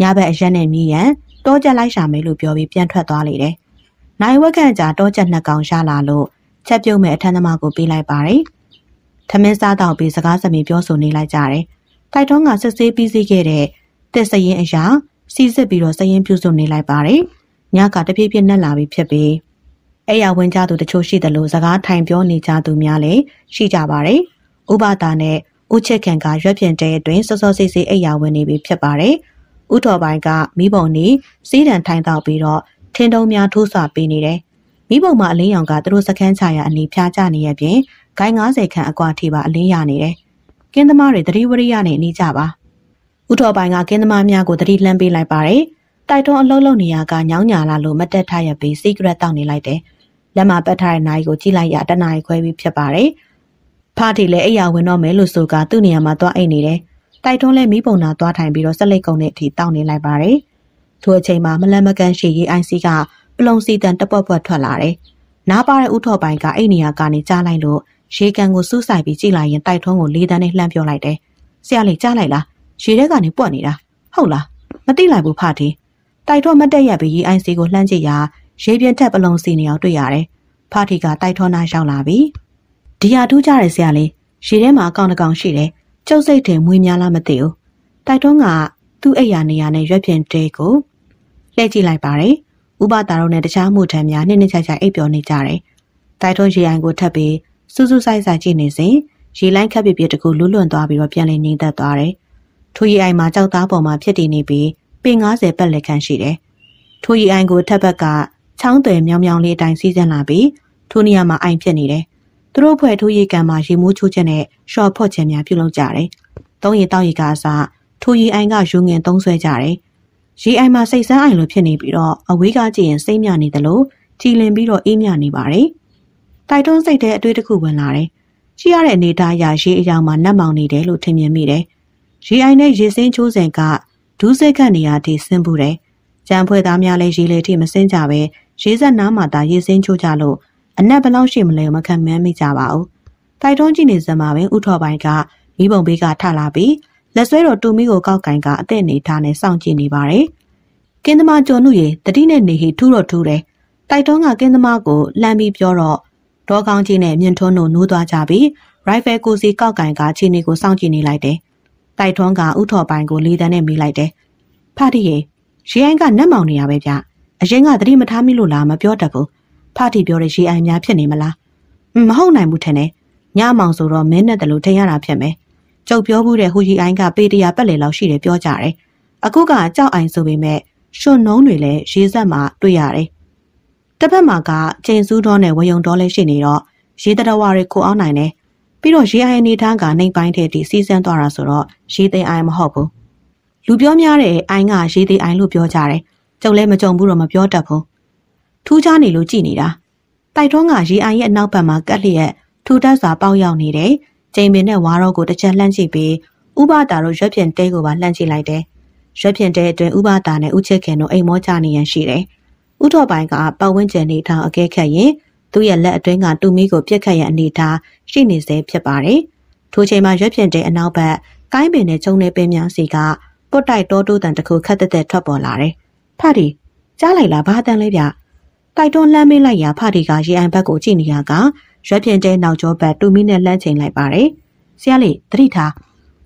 S1: ညဘက်အရက်နဲ့မြည်ရန်တောကြက်လိုက်ရှာမယ်လို့ပြောပြီးပြန်ထွက်သွားလေတယ်။နိုင်ဝက်ခန့်ကြာတောကြက်နှစ်ကောင်ရှာလာလို့ ချက်ပြုတ်မဲ့အထမ်းသမားကိုပေးလိုက်ပါတယ်။ထမင်းစားတော့ပြီးစကားစမြည်ပြောဆိုနေလိုက်ကြတယ်။တိုက်တွန်းကစစ်ဆေးပြီးစီးခဲ့တဲ့တစ်စရင်အရာစီစစ်ပြီးတော့စရင်ပြုစုနေလိုက်ပါတယ်။ညကတဖြည်းဖြည်းနှက်လာပြီးဖြစ်ပြီးအဲ့ရဝင်ကြသူတချို့ရှိတယ်လို့စကားထိုင်ပြောနေကြသူများလည်းရှိကြပါတယ်။ဥပဒါနဲ့ဦးချစ်ခင်ကရွက်ပြင်တဲအတွင်းစောစောစီစီအိယာဝင်နေပြီဖြစ်ပါတယ်။ဥတော်ပိုင်းကမိဘုံနီစီးတံထိုင်တော့ပြီးတော့ထင်းတုံးများထိုးဆွပေးနေတယ်။ မိဘုံမှာအလင်းရောင်ကသူတို့စခန်းချရာအနီးဖျားကျနေရပြင်ဂိုင်း90ခန့်အကွာထိပါအလင်းရနေတယ်။ကင်းသမားတွေတတိဝရိယနဲ့နေကြပါ။ဥထော်ပိုင်းကကင်းသမားများကိုတတိလှမ်းပေးလိုက်ပါတယ်။တိုက်တွန်းအလုံးလုံးနေရကညောင်းညာလာလို့မတက်ထားရပြီးစီကရက်တောက်နေလိုက်တယ်။လက်မပတ်ထားတဲ့နိုင်ကိုကြည့်လိုက်ရတနားခွဲပြီးဖြစ်ပါတယ်။ဖားတီလည်းအိယာဝင်တော့မယ်လို့ဆိုကသူ့နေရာမှာသွားအိတ်နေတယ်။တိုက်တွန်းလည်းမိဘုံနာသွားထိုင်ပြီးတော့ဆက်လက်ကုံတဲ့အထိတောက်နေလိုက်ပါတယ်။ထိုအချိန်မှာမလန်မကန်ရှိရေးအိုင်စီက ပလုံစီတန်တပွက်ပွက်ထွက်လာတယ်။နားပါတဲ့ဥထော်ပိုင်းကအိတ်နေရာကနေကြားလိုက်လို့ရေကန်ကိုစူးစိုက်ပြီးကြည့်လိုက်ရင်တိုက်ထုံးကိုလေးတန်းနဲ့လှမ်းပြောလိုက်တယ်။ဆရာလေးကြားလိုက်လား။ရေထဲကနေပွက်နေတာ။ဟုတ်လား။မသိလိုက်ဘူးဖတီ။တိုက်ထုံးမတက်ရက်ပြီးရေအိုင်စီကိုလှမ်းကြည့်ရာရေပြင်းထက်ပလုံစီနေအောင်တွေ့ရတယ်။ဖတီကတိုက်ထုံးနာရောက်လာပြီ။ဒီဟာထူးကြတယ်ဆရာလေး။ရေထဲမှာအကောင်တကောင်ရှိတယ်။ကျုပ်စိတ်ထဲမွေးများလားမသိဘူး။တိုက်ထုံးကသူ့အိယာနေရာနဲ့ရွက်ပြင်တဲကိုလှည့်ကြည့်လိုက်ပါတယ်။ ဥပတာတို့နဲ့တခြားမှုထမ်းများနှစ်နှစ်ခြားခြားအိပ်ပျော်နေကြတယ်။တိုက်ထွန်းရေအိုင်ကိုထပ်ပြီးစူးစူးဆိုင်ဆိုင်ကြည့်နေစဉ်ရေလိုင်းခက်ပြပြတကူလွတ်လွန်သွားပြီးတော့ပြန်လည်ငြိမ်သက်သွားတယ်။ထိုရေအိုင်မှာကြောက်သားပေါ်မှာဖြစ်တည်နေပြီးပေ90ပတ်လက်ခန့်ရှိတယ်။ထိုရေအိုင်ကိုထပ်ဘက်ကချောင်းသွယ်မြောင်မြောင်လေးအတိုင်းစီးစင်းလာပြီးထိုနေရာမှာအိုင်ဖြစ်နေတယ်။သူတို့ဖွဲ့ထိုရေကန်မှာရေမိုးချိုးချက်နဲ့ရှော့ဖော့ချက်များပြုလုပ်ကြတယ်။သုံးရီတောက်ရီကအစားထိုရေအိုင်ကယူငင်သုံးဆွဲကြတယ်။ ရေအိုင်မှာစိတ်ဆန်းအိုင်လိုဖြစ်နေပြီးတော့အဝေးကကြည့်ရင်စိတ်မြနေတယ်လို့ကြည်လင်ပြီးတော့အေးမြနေပါတယ်။တိုက်တွန်းစိတ်တဲ့အတွေ့တစ်ခုဝင်လာတယ်။ရှိရတဲ့အနေသားအရာရေးအယောင်မှာနတ်မောင်နေတယ်လို့ထင်မြင်မိတယ်။ရေအိုင်နဲ့ရေစင်းချိုးစင်ကဒူးစိတ်ခတ်နေရာထိဆင်းပူတယ်။ကြံဖွဲ့သားများလည်းရေလေထိမစင်းကြပဲရေဆက်နားမှာသာရေစင်းချိုးကြလို့အနက်ဘလောက်ရှိမလဲမခံမန်းမိကြပါဘူး။တိုက်တွန်းကြည့်နေစမှာပဲဥထော်ပိုင်းကမိဘုံဘေးကထလာပြီး လက်ဆွဲတော်တူမီကိုကောက်ကင်ကအသက်နေထားနဲ့စောင့်ကြည့်နေပါတယ်။ကင်းသမားကျော်နုရေတတိနဲ့နေဟီထူးတော့ထူးတယ်။တိုက်တွန်းကကင်းသမားကိုလှမ်းပြီးပြောတော့ဒေါကောင်းကြီးနဲ့မြင့်ထွန်းတို့နိုးသွားကြပြီးရိုင်ဖယ်ကိုစီကောက်ကင်ကခြေနေကိုစောင့်ကြည့်နေလိုက်တယ်။တိုက်ထွန်းကဥထော်ပိုင်ကိုလေးတန်းနဲ့မိလိုက်တယ်။ဖတီရေရေအိုင်ကနတ်မောင်နေရပဲဗျ။အရင်ကသတိမထားမိလို့လားမပြောတတ်ဘူး။ဖတီပြောတဲ့ရေအိုင်များဖြစ်နေမလား။မဟုတ်နိုင်ဘူးထင်တယ်။ညမောင်ဆိုတော့မင်းနဲ့တလူထင်ရတာဖြစ်မယ်။ ကျုပ်ပြောဘူးတဲ့ဟူကြီးအိုင်ကပေတရာပက်လေလောက်ရှိတယ်ပြောကြတယ်။အခုကကြောက်အိုင်ဆိုပေမဲ့ရွှွနှုံးတွေလည်းရေဆက်မှာတွေ့ရတယ်တစ်ဖက်မှာကချိန်စူးတော်နဲ့ဝယုံတော်လည်းရှိနေတော့ရေတရဝါတွေကိုအောင်နိုင်တယ်ပြီးတော့ရေအိုင်အနေထားကနှိမ်ပိုင်းထဲထိစီးစမ်းသွားတာဆိုတော့ရေသိအိုင်မဟုတ်ဘူးလူပြောများတဲ့အိုင်ကရေသိအိုင်လို့ပြောကြတယ်ကျုပ်လည်းမကြုံဘူးတော့မပြောတတ်ဘူးထူးခြားနေလို့ကြည်နေတာတိုက်တွန်းကရေအိုင်ရဲ့အနောက်ဘက်မှာကက်လျက်ထူထပ်စွာပေါက်ရောက်နေတယ် ချိန်ပင်နဲ့ဝါရောကိုတစ်ချက်လှမ်းကြည့်ပြီးဥပတာတို့ရွက်ဖြင်တဲကိုပါလှမ်းကြည့်လိုက်တယ်ရွက်ဖြင်တဲအတွင်းဥပတာနဲ့ဥချစ်ခင်တို့အိမ်မောကြနေရန်ရှိတယ်ဥထော်ပိုင်းကပတ်ဝန်းကျင်နေထောင်အကဲခတ်ရင်သူ့ရဲ့လက်အတွင်းကတူမီကိုပြက်ခတ်ရန်အနေထားရှိနေစေဖြစ်ပါတယ်။ထိုချိန်မှာရွက်ဖြင့်တဲ့အနောက်ဘက်ကိုင်းပင်နဲ့ကျုံနေပင်များစီကပုတ်တိုက်တောတိုးတန်တစ်ခုခတ်တက်တက်ထွက်ပေါ်လာတယ်။ဖတ်ဒီကြားလိုက်လားဘာတန်လဲဗျ။တိုက်တွန်းလှမ်းမေးလိုက်ရာဖတ်ဒီကရေအိုင်ဘက်ကိုကြည့်နေရက ရွက်ဖြင့်တဲ့နောက်ကျောဘက်တူမီနဲ့လှမ်းချိန်လိုက်ပါတယ်။ဆရာလေးသတိထား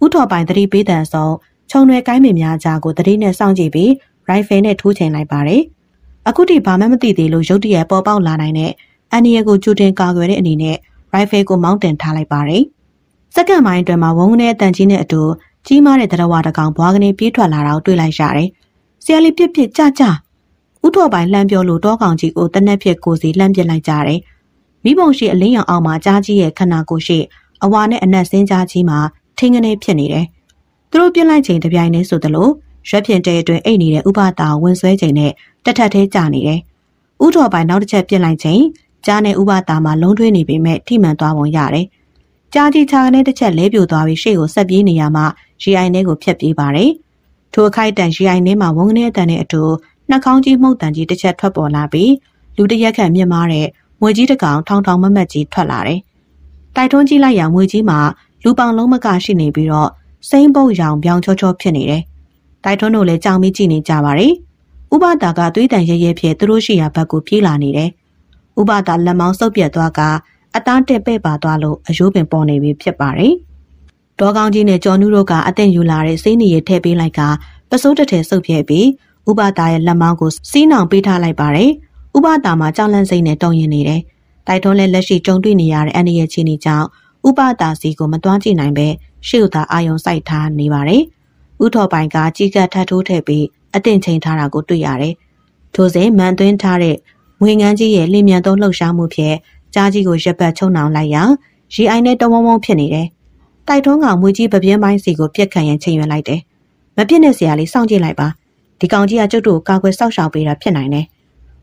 S1: ဥထော်ပိုင်းသတိပေးတဲ့ဆုံးခြုံရွယ်ကိုင်းပင်များကြားကိုသတိနဲ့စောင့်ကြည့်ပြီးရိုင်ဖယ်နဲ့ထိုးချိန်လိုက်ပါတယ်။အခုထိဘာမှမသိသေးလို့ရုတ်တရက်ပေါ်ပေါက်လာနိုင်တဲ့အန်နီယာကိုကြိုတင်ကာကွယ်တဲ့အနေနဲ့ရိုင်ဖယ်ကိုမောင်းတင်ထားလိုက်ပါတယ်။စက္ကန့်ပိုင်းအတွင်းမှာဝုန်းကနေအတန်ကြီးနဲ့အတူကြီးမားတဲ့တရဝတကောင်ဘွားကနေပြေးထွက်လာတာကိုတွေ့လိုက်ရတယ်။ဆရာလေးပြစ်ပြစ်ကြကြဥထော်ပိုင်းလှမ်းပြောလို့တောကောင်ကြီးကိုတနက်ဖြစ်ကိုစီလှမ်းပစ်လိုက်ကြတယ်။ မိဘုံရှိအလင်းရောင်အောက်မှာကြားကြီးရဲ့ခန္ဓာကိုယ်ရှိအဝါနဲ့အနက်စင်းကြားကြီးမှာထင်းကနေဖြစ်နေတယ်။သူတို့ပြစ်လိုက်ချိန်တပြိုင်တည်းဆိုသလိုရွက်ဖြင့်တဲအတွင်းအိတ်နေတဲ့ဥပတာဝင်ဆွဲချိန်နဲ့တက်ထက်သေးကြနေတယ်။ဥတော်ပိုင်နောက်တစ်ချက်ပြစ်လိုက်ချိန်ကြားနဲ့ဥပတာမှာလုံးထွေးနေပေမဲ့ထိမှန်သွားပုံရတယ်။ကြားကြီးချာနဲ့တစ်ချက်လဲပြိုသွားပြီးရှေ့ကိုဆက်ပြေးနေရမှရီအိုင်ထဲကိုဖြတ်ပြေးပါတယ်။ထိုအခိုက်တန်ရီအိုင်ထဲမှာဝငနေအတန်နဲ့အတူနှာခေါင်းကြီးမှုတ်တန်ကြီးတစ်ချက်ထွက်ပေါ်လာပြီးလူတစ်ရက်ခန့်မြင့်မားတဲ့ ငွေကြီးတစ်ကောင်ထောင်ထောင်မမတ်ကြီးထွက်လာတယ်။တိုက်တွန်းကြည့်လိုက်ရငွေကြီးမှာလူပောင်လုံးမကရှိနေပြီးတော့စိမ့်ပုတ်ရောင်ပြောင်ချောချောဖြစ်နေတယ်။တိုက်ထွန်းတို့လည်းကြောင်ပြီးကြည့်နေကြပါတယ်။ဥပတာကသွေးတန်ရဲရဲဖြစ်သူတို့ရှိရာဘက်ကိုပြေးလာနေတယ်။ဥပတာလက်မောင်းဆုပ်ပြက်သွားကအသားတက်ပဲ့ပါသွားလို့အယိုးပင်ပေါ်နေပြီဖြစ်ပါတယ်။ဒေါကောင်းကြီးနဲ့ကျော်နုတို့ကအသင့်ယူလာတဲ့စိနေရထည့်ပေးလိုက်ကပစိုးတထဲဆုပ်ပြဲပြီးဥပတာရဲ့လက်မောင်းကိုစီးနှောင်ပေးထားလိုက်ပါတယ်။ ဥပတာမှာကြောက်လန့်စိတ်နဲ့တုံရင်နေတယ်။တိုက်တွန်းလက်လက်ရှိကြုံတွေ့နေရတဲ့အန်ဒီရဲ့ချင်းကြီးကြောင့်ဥပတာစီကိုမတွန်းကြည့်နိုင်ပဲရှေ့ဥသာအာယုံစိုက်ထားနေပါတယ်။ဥထော်ပိုင်ကကြီးကပ်ထထိုးထည့်ပြီးအတင်ချိန်ထားတာကိုတွေ့ရတယ်။ထို့စဉ်မန်သွင်းထားတဲ့ငွေငန်းကြီးရဲ့လင်းမြန်သောလှုပ်ရှားမှုဖြင့်ကြားကြီးကိုရက်ပတ်ချုံနှောင်လိုက်ရာရီအိုင်နဲ့တဝုံဝုံဖြစ်နေတယ်။တိုက်ထုံးကမွေကြီးပပြင်းပိုင်းစီကိုပြက်ခတ်ရန်ချိန်ရွယ်လိုက်တယ်။မပြစ်နဲ့ဆရာလေးစောင့်ကြည့်လိုက်ပါ။ဒီကောင်ကြီးကကျုပ်တို့ကာကွယ်စောက်ရှောက်ပေးတာဖြစ်နိုင်တယ်။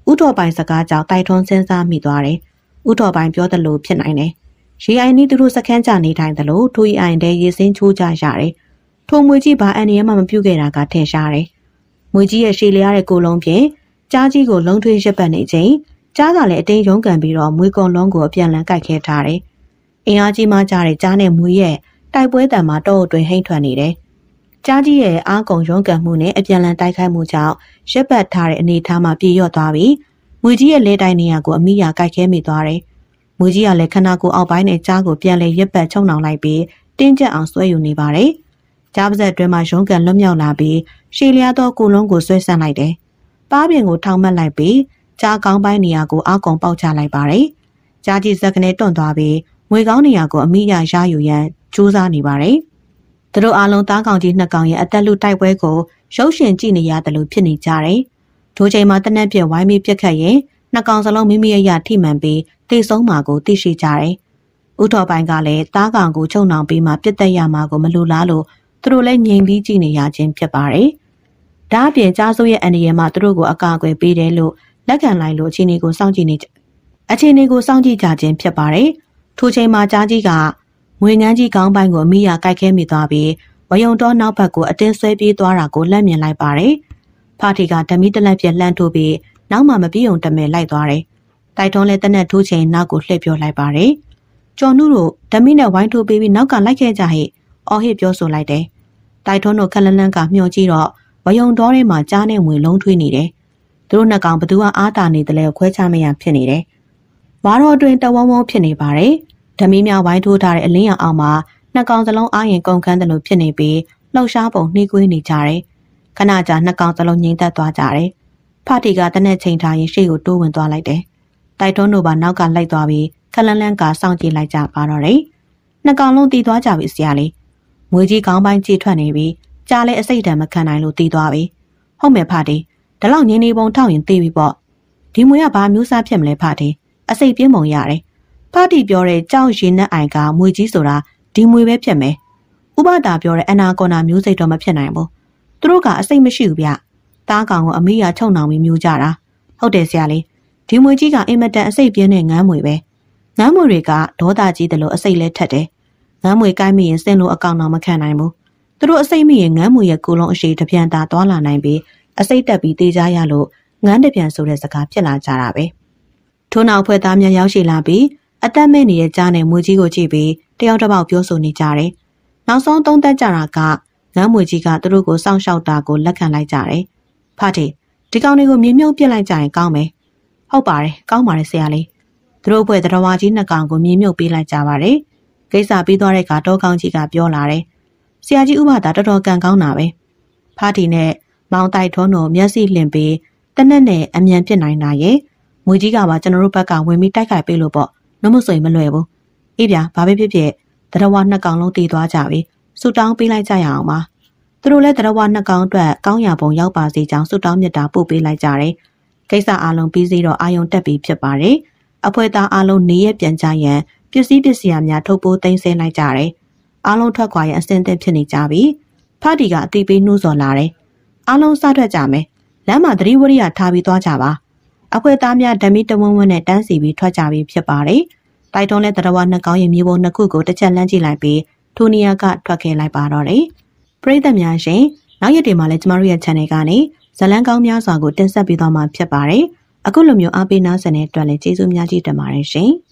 S1: ဥတော်ပိုင်စကားကြောင့်တိုက်ထုံးစဉ်းစားမိသွားတယ်။ဥတော်ပိုင်ပြောသလိုဖြစ်နိုင်တယ်။ရီအိုင်နီးသူတို့စခန်းချနေတိုင်းသလိုထူရီအိုင်တဲ့ရေစင်းချိုးကြရတယ်။ထိုမွေကြီးဘာအန်နီယမှမပြုတ်ခဲ့တာကထင်ရှားတယ်။မွေကြီးရဲ့ရှည်လျားတဲ့ကိုလုံးဖြင့်ကြားကြီးကိုလုံးထွေးရက်ပတ်နေချိန်ကြားကလည်းအတင်းရုံးကန်ပြီးတော့မွေကုံလုံးကိုအပြန်လန်းကိုက်ခဲထားတယ်။အင်အားကြီးမှကြားတဲ့ကြားနဲ့မွေရဲ့တိုက်ပွဲတံမှာတော့အတွင်ဟိမ့်ထွက်နေတယ်။ ကြားကြီးရဲ့အားကုန်ရုံးကန်မှုနဲ့အပြန်လန်းတိုက်ခိုက်မှုကြောင့်ရက်ပတ်ထားတဲ့အနေအထားမှာပြေလျော့သွားပြီးမွေကြီးရဲ့လဲတိုင်းနေရာကိုအမိယာကိုက်ခဲမိသွားတယ်။မွေကြီးကလည်းခနာကိုအောက်ပိုင်းနဲ့ကြားကိုပြန်လဲရက်ပတ်ချုံနှောင်လိုက်ပြီးတင်းကျပ်အောင်ဆွဲယူနေပါတယ်။ကြားပါဇက်အတွင်းမှာရုံးကန်လွတ်မြောက်လာပြီးရှည်လျားသောကိုလုံးကိုဆွဲဆန့်လိုက်တယ်။ပါးပြင်ကိုထောင်မှတ်လိုက်ပြီးကြားကောင်းပိုင်းနေရာကိုအောက်ကုံပေါက်ချလိုက်ပါတယ်။ကြားကြီးဇက်ကနေတွန့်သွားပြီးငွေကောင်းနေရာကိုအမိရရယူရန်ကြိုးစားနေပါတယ်။ သူတို့အားလုံးသားကောင်ကြီးနှစ်ကောင်ရဲ့အသက်လူတိုက်ပွဲကိုရုပ်ရှင်ကြည့်နေရတယ်လို့ဖြစ်နေကြတယ်။ထိုချိန်မှာတနက်ပြက်ဝိုင်းပြီးပြက်ခတ်ရင်နှစ်ကောင်စလုံးမိမိရဲ့ရထိမှန်ပြီးတိတ်ဆုံးမှာကိုသိရှိကြတယ်။ဥထော်ပိုင်းကလည်းသားကောင်ကိုချုံနှောင်ပြီးမှပြက်သက်ရမှာကိုမလိုလားလို့သူတို့လည်းငြိမ်ပြီးကြည့်နေရခြင်းဖြစ်ပါတယ်။ဒါအပြင်ကြားစိုးရဲ့အန်ဒီယမှာသူတို့ကိုအကာအကွယ်ပေးတယ်လို့လက်ခံလိုက်လို့အခြေအနေကိုစောင့်ကြည့်နေအခြေအနေကိုစောင့်ကြည့်ကြခြင်းဖြစ်ပါတယ်။ထိုချိန်မှာကြားကြီးက ငွေငန်းကြီးကောင်းပိုင်းကိုအမိယာကြိုက်ခဲမိသွားပြီးဝယုံတော်နောက်ဘက်ကိုအတင်းဆွဲပြေးသွားတာကိုလက်မြင်လိုက်ပါတယ်။ဖာတီကဓမီတလက်ပြက်လှမ်းထိုးပြီးနောက်မှမပြေုံတမဲလိုက်သွားတယ်။တိုက်တွန်းလဲတနက်ထိုးချိန်နောက်ကိုလှည့်ပြောလိုက်ပါတယ်။ကျော်နုတို့ဓမီနဲ့ဝိုင်းထိုးပြီးပြီးနောက်ကလိုက်ခဲ့ကြဟိ။အော်ဟစ်ပြောဆိုလိုက်တယ်။တိုက်တွန်းတို့ခက်လန်းလန်းကမျောကြည့်တော့ဝယုံတော်ထဲမှာကြားနဲ့ဝင်လုံးထွေးနေတယ်။သူတို့နှစ်ကောင်ဘသူကအားတာနေတယ်လဲခွဲခြားမရဖြစ်နေတယ်။ဝါတော်အတွင်းတဝုံဝုံဖြစ်နေပါတယ်။ ဓမီများဝိုင်းထိုးထားတဲ့အလင်းရောင်အောင်မှာနှစ်ကောင်စလုံးအားရင်ကုန်ခန်းတယ်လို့ဖြစ်နေပြီးလှောက်ရှားပုံနှီးကွေးနေကြတယ်။ခဏကြာနှစ်ကောင်စလုံးငြိမ်သက်သွားကြတယ်။ဖတီကတနက်ချိန်ထားရင်ရှေ့ကိုတိုးဝင်သွားလိုက်တယ်။တိုက်တွန်းတို့ပါနောက်ကလိုက်သွားပြီးခလန်းလန်းကစောင့်ကြည့်လိုက်ကြပါတော့တယ်။နှစ်ကောင်လုံးတီးသွားကြပြီဆရာလေး။မွေကြီးကောင်းပိုင်းကြည့်ထွက်နေပြီးကြားလဲအစိတ်တံမခံနိုင်လို့တီးသွားပြီ။ဟုတ်မယ်ဖတီ။ဒါလောက်ငင်းနေပုံထောက်ရင်တီးပြီပေါ့။ဒီမွေကဘာမျိုးစားဖြစ်မလဲဖတီ။အစိတ်ပြင်းပုံရတယ်။ ဖတီပြောတဲ့ကြောက်ရင်နဲ့အိုင်ကမွေကြီးဆိုတာဒီမွေပဲဖြစ်မယ်။ဥပဒါပြောတဲ့အနာကောနာမျိုးစိတ်တော့မဖြစ်နိုင်ဘူး။သူတို့ကအစိတ်မရှိဘူးဗျ။တားကောင်ကိုအမေကချုံနှောင်ပြီးမျိုးကြတာ။ဟုတ်တယ်ဆရာလေး။ဒီမွေကြီးကအင်မတန်အစိတ်ပြင်းတဲ့ငန်းမွေပဲ။ငန်းမွေတွေကဒေါသကြီးတယ်လို့အစိတ်လဲထက်တယ်။ငန်းမွေကိုင်းမိရင်စင်လို့အကောင်တော့မခံနိုင်ဘူး။သူတို့အစိတ်မိရင်ငန်းမွေရဲ့ကိုလုံးအရှိတပြန်တာသွားလာနိုင်ပြီးအစိတ်တက်ပြီးတေးကြရလို့ငန်းတပြန်ဆိုတဲ့စကားဖြစ်လာကြတာပဲ။ထို့နောက်ဖွဲ့သားများရောက်ရှိလာပြီး အသက်မဲ့နေတဲ့ကြားနဲ့မွေကြီးကိုကြည့်ပြီးတယောက်တစ်ပေါက်ပြောဆိုနေကြတယ်။နောက်ဆုံးသုံးသက်ကြတာကငန်းမွေကြီးကသူတို့ကိုစောင့်ရှောက်တာကိုလက်ခံလိုက်ကြတယ်။ဖတ်တယ်ဒီကောင်တွေကိုမြင်းမြုပ်ပြစ်လိုက်ကြရင်ကောင်းမယ်။ဟုတ်ပါတယ်ကောင်းပါတယ်ဆရာလေး။သူတို့ဘွဲတရဝါကြီးနှစ်ကောင်ကိုမြင်းမြုပ်ပေးလိုက်ကြပါတယ်။ကိစ္စပြီးသွားတဲ့ကတော့ကောင်းကြီးကပြောလာတယ်။ဆရာကြီးဥပဒါတော်တော်ကန်ကောင်းတာပဲ။ဖားတီနဲ့မောင်တိုက်ထွန်းတို့မျက်စိလင့်ပြီးတနက်နဲ့အမြန်ပြစ်နိုင်တာရဲ့ငွေကြီးကပါကျွန်တော်တို့ဘက်ကဝင်ပြီးတိုက်ခိုက်ပေးလို့ပေါ့ နှမဆိုရင်မလွယ်ဘူးအေးဗျာဘာပဲဖြစ်ဖြစ်တရဝနှစ်ကောင်လုံးတည်သွားကြပြီဆူတောင်းပေးလိုက်ကြရအောင်ပါသူတို့လည်းတရဝနှစ်ကောင်အတွက်ကောင်းရာပုံရောက်ပါစေကြောင်းဆူတောင်းမြတ်တာပို့ပေးလိုက်ကြတယ်ကိစ္စအလုံးပြီးစီတော့အာယုံတက်ပြီးဖြစ်ပါတယ်အဖွဲသားအလုံးနေရပြန်ကြရန်ပစ္စည်းပစ္စည်းများထုတ်ပိုးသိမ်းဆည်းလိုက်ကြတယ်အားလုံးထွက်ခွာရန်အစင်သင့်ဖြစ်နေကြပြီဖာတီကအတိပေးနှိုးဆော်လာတယ်အားလုံးစထွက်ကြမယ်လမ်းမှာသတိဝရိယထားပြီးသွားကြပါ အခွေသားများဓမီတဝန်းဝန်းနဲ့တန်းစီပြီးထွက်ကြပြီးဖြစ်ပါတယ်။တိုက်တွန်းတဲ့တရဝနှစ်ကောင်းရဲ့မြေပုံနှစ်ခုကိုတစ်ချက်လမ်းကြည့်လိုက်ပြီးထိုနီယာကထွက်ခဲ့လိုက်ပါတော့တယ်။ပရိသတ်များရှင်နောက်ရက်တွေမှာလည်းကျမတို့ရဲ့ channel ကနေဇလန်းကောင်းများစွာကိုတင်ဆက်ပေးသွားမှာဖြစ်ပါတယ်။အခုလိုမျိုးအားပေးနားဆင်တဲ့အတွက်လည်းကျေးဇူးများကြီးတင်ပါတယ်ရှင်။